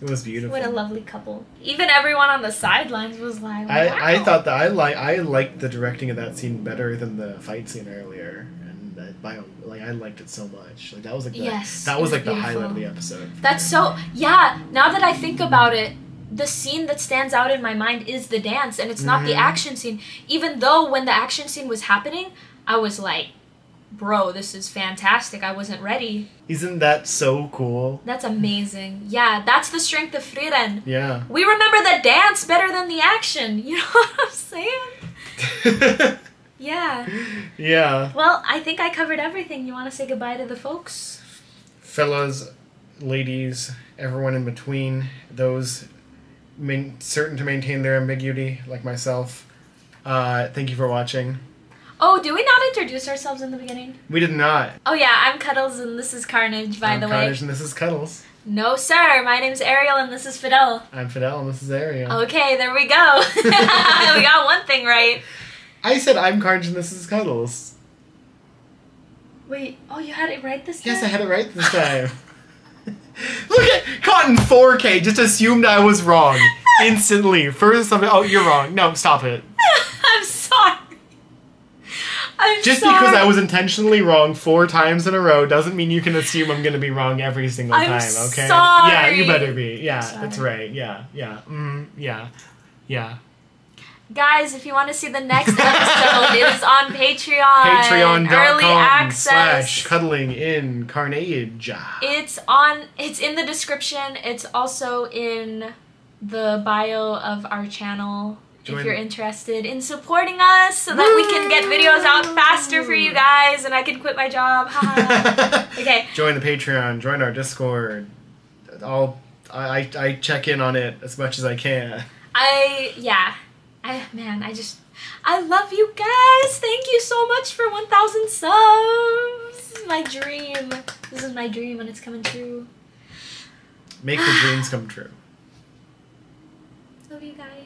[SPEAKER 1] It was beautiful.
[SPEAKER 2] what a lovely couple. Even everyone on the sidelines was like,
[SPEAKER 1] I,
[SPEAKER 2] wow.
[SPEAKER 1] I thought that I like I liked the directing of that scene better than the fight scene earlier, and by like I liked it so much. Like that was like the,
[SPEAKER 2] Yes,
[SPEAKER 1] that was like the highlight of the episode.
[SPEAKER 2] That's so yeah. Now that I think about it, the scene that stands out in my mind is the dance, and it's not the
[SPEAKER 1] Mhm.
[SPEAKER 2] action scene. Even though when the action scene was happening, I was like, "Bro, this is fantastic." I wasn't ready.
[SPEAKER 1] Isn't that so cool?
[SPEAKER 2] That's amazing. Yeah, that's the strength of Frieren.
[SPEAKER 1] Yeah.
[SPEAKER 2] We remember the dance better than the action. You know what I'm saying? Yeah.
[SPEAKER 1] yeah.
[SPEAKER 2] Well, I think I covered everything. You want to say goodbye to the folks?
[SPEAKER 1] Fellas, ladies, everyone in between, those main, certain to maintain their ambiguity, like myself. Uh, thank you for watching.
[SPEAKER 2] Oh, do we not introduce ourselves in the beginning?
[SPEAKER 1] We did not.
[SPEAKER 2] Oh yeah, I'm Cuddles and this is Carnage. By
[SPEAKER 1] I'm
[SPEAKER 2] the
[SPEAKER 1] Carnage
[SPEAKER 2] way,
[SPEAKER 1] and this is Cuddles.
[SPEAKER 2] no sir, my name's Ariel and this is Fidel.
[SPEAKER 1] I'm Fidel and this is Ariel.
[SPEAKER 2] Okay, there we go. we got one thing right.
[SPEAKER 1] I said I'm Carnage and this is Cuddles.
[SPEAKER 2] Wait, oh you had it right this time.
[SPEAKER 1] Yes, I had it right this time. Look at in 4K. Just assumed I was wrong instantly. First, something. Oh, you're wrong. No, stop it.
[SPEAKER 2] I'm
[SPEAKER 1] Just
[SPEAKER 2] sorry.
[SPEAKER 1] because I was intentionally wrong four times in a row doesn't mean you can assume I'm gonna be wrong every single
[SPEAKER 2] I'm
[SPEAKER 1] time. Okay?
[SPEAKER 2] sorry.
[SPEAKER 1] Yeah, you better be. Yeah, that's right. Yeah, yeah. Mm, yeah, yeah.
[SPEAKER 2] Guys, if you want to see the next episode, it is on Patreon.
[SPEAKER 1] Patreon.com
[SPEAKER 2] Early access.
[SPEAKER 1] slash cuddling in carnage.
[SPEAKER 2] It's on. It's in the description. It's also in the bio of our channel.
[SPEAKER 1] Join-
[SPEAKER 2] if you're interested in supporting us, so that we can get videos out faster for you guys, and I can quit my job. Okay.
[SPEAKER 1] Join the Patreon. Join our Discord. I'll I, I check in on it as much as I can.
[SPEAKER 2] I yeah. I man, I just I love you guys. Thank you so much for 1000 subs. This is my dream. This is my dream and it's coming true.
[SPEAKER 1] Make the dreams come true.
[SPEAKER 2] Love you guys.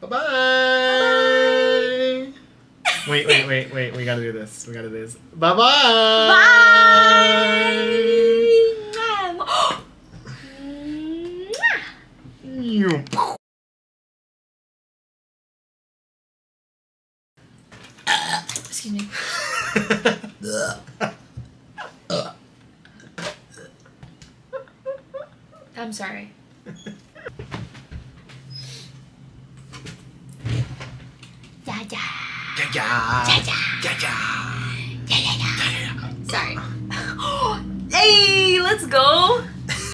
[SPEAKER 1] Bye bye. Wait, wait, wait, wait. We gotta do this. We gotta do this. Bye bye.
[SPEAKER 2] Bye.
[SPEAKER 1] You.
[SPEAKER 2] Excuse me. I'm sorry. Ja, ja.
[SPEAKER 1] Ja, ja.
[SPEAKER 2] Ja, ja.
[SPEAKER 1] Ja, ja.
[SPEAKER 2] Sorry. hey, let's go.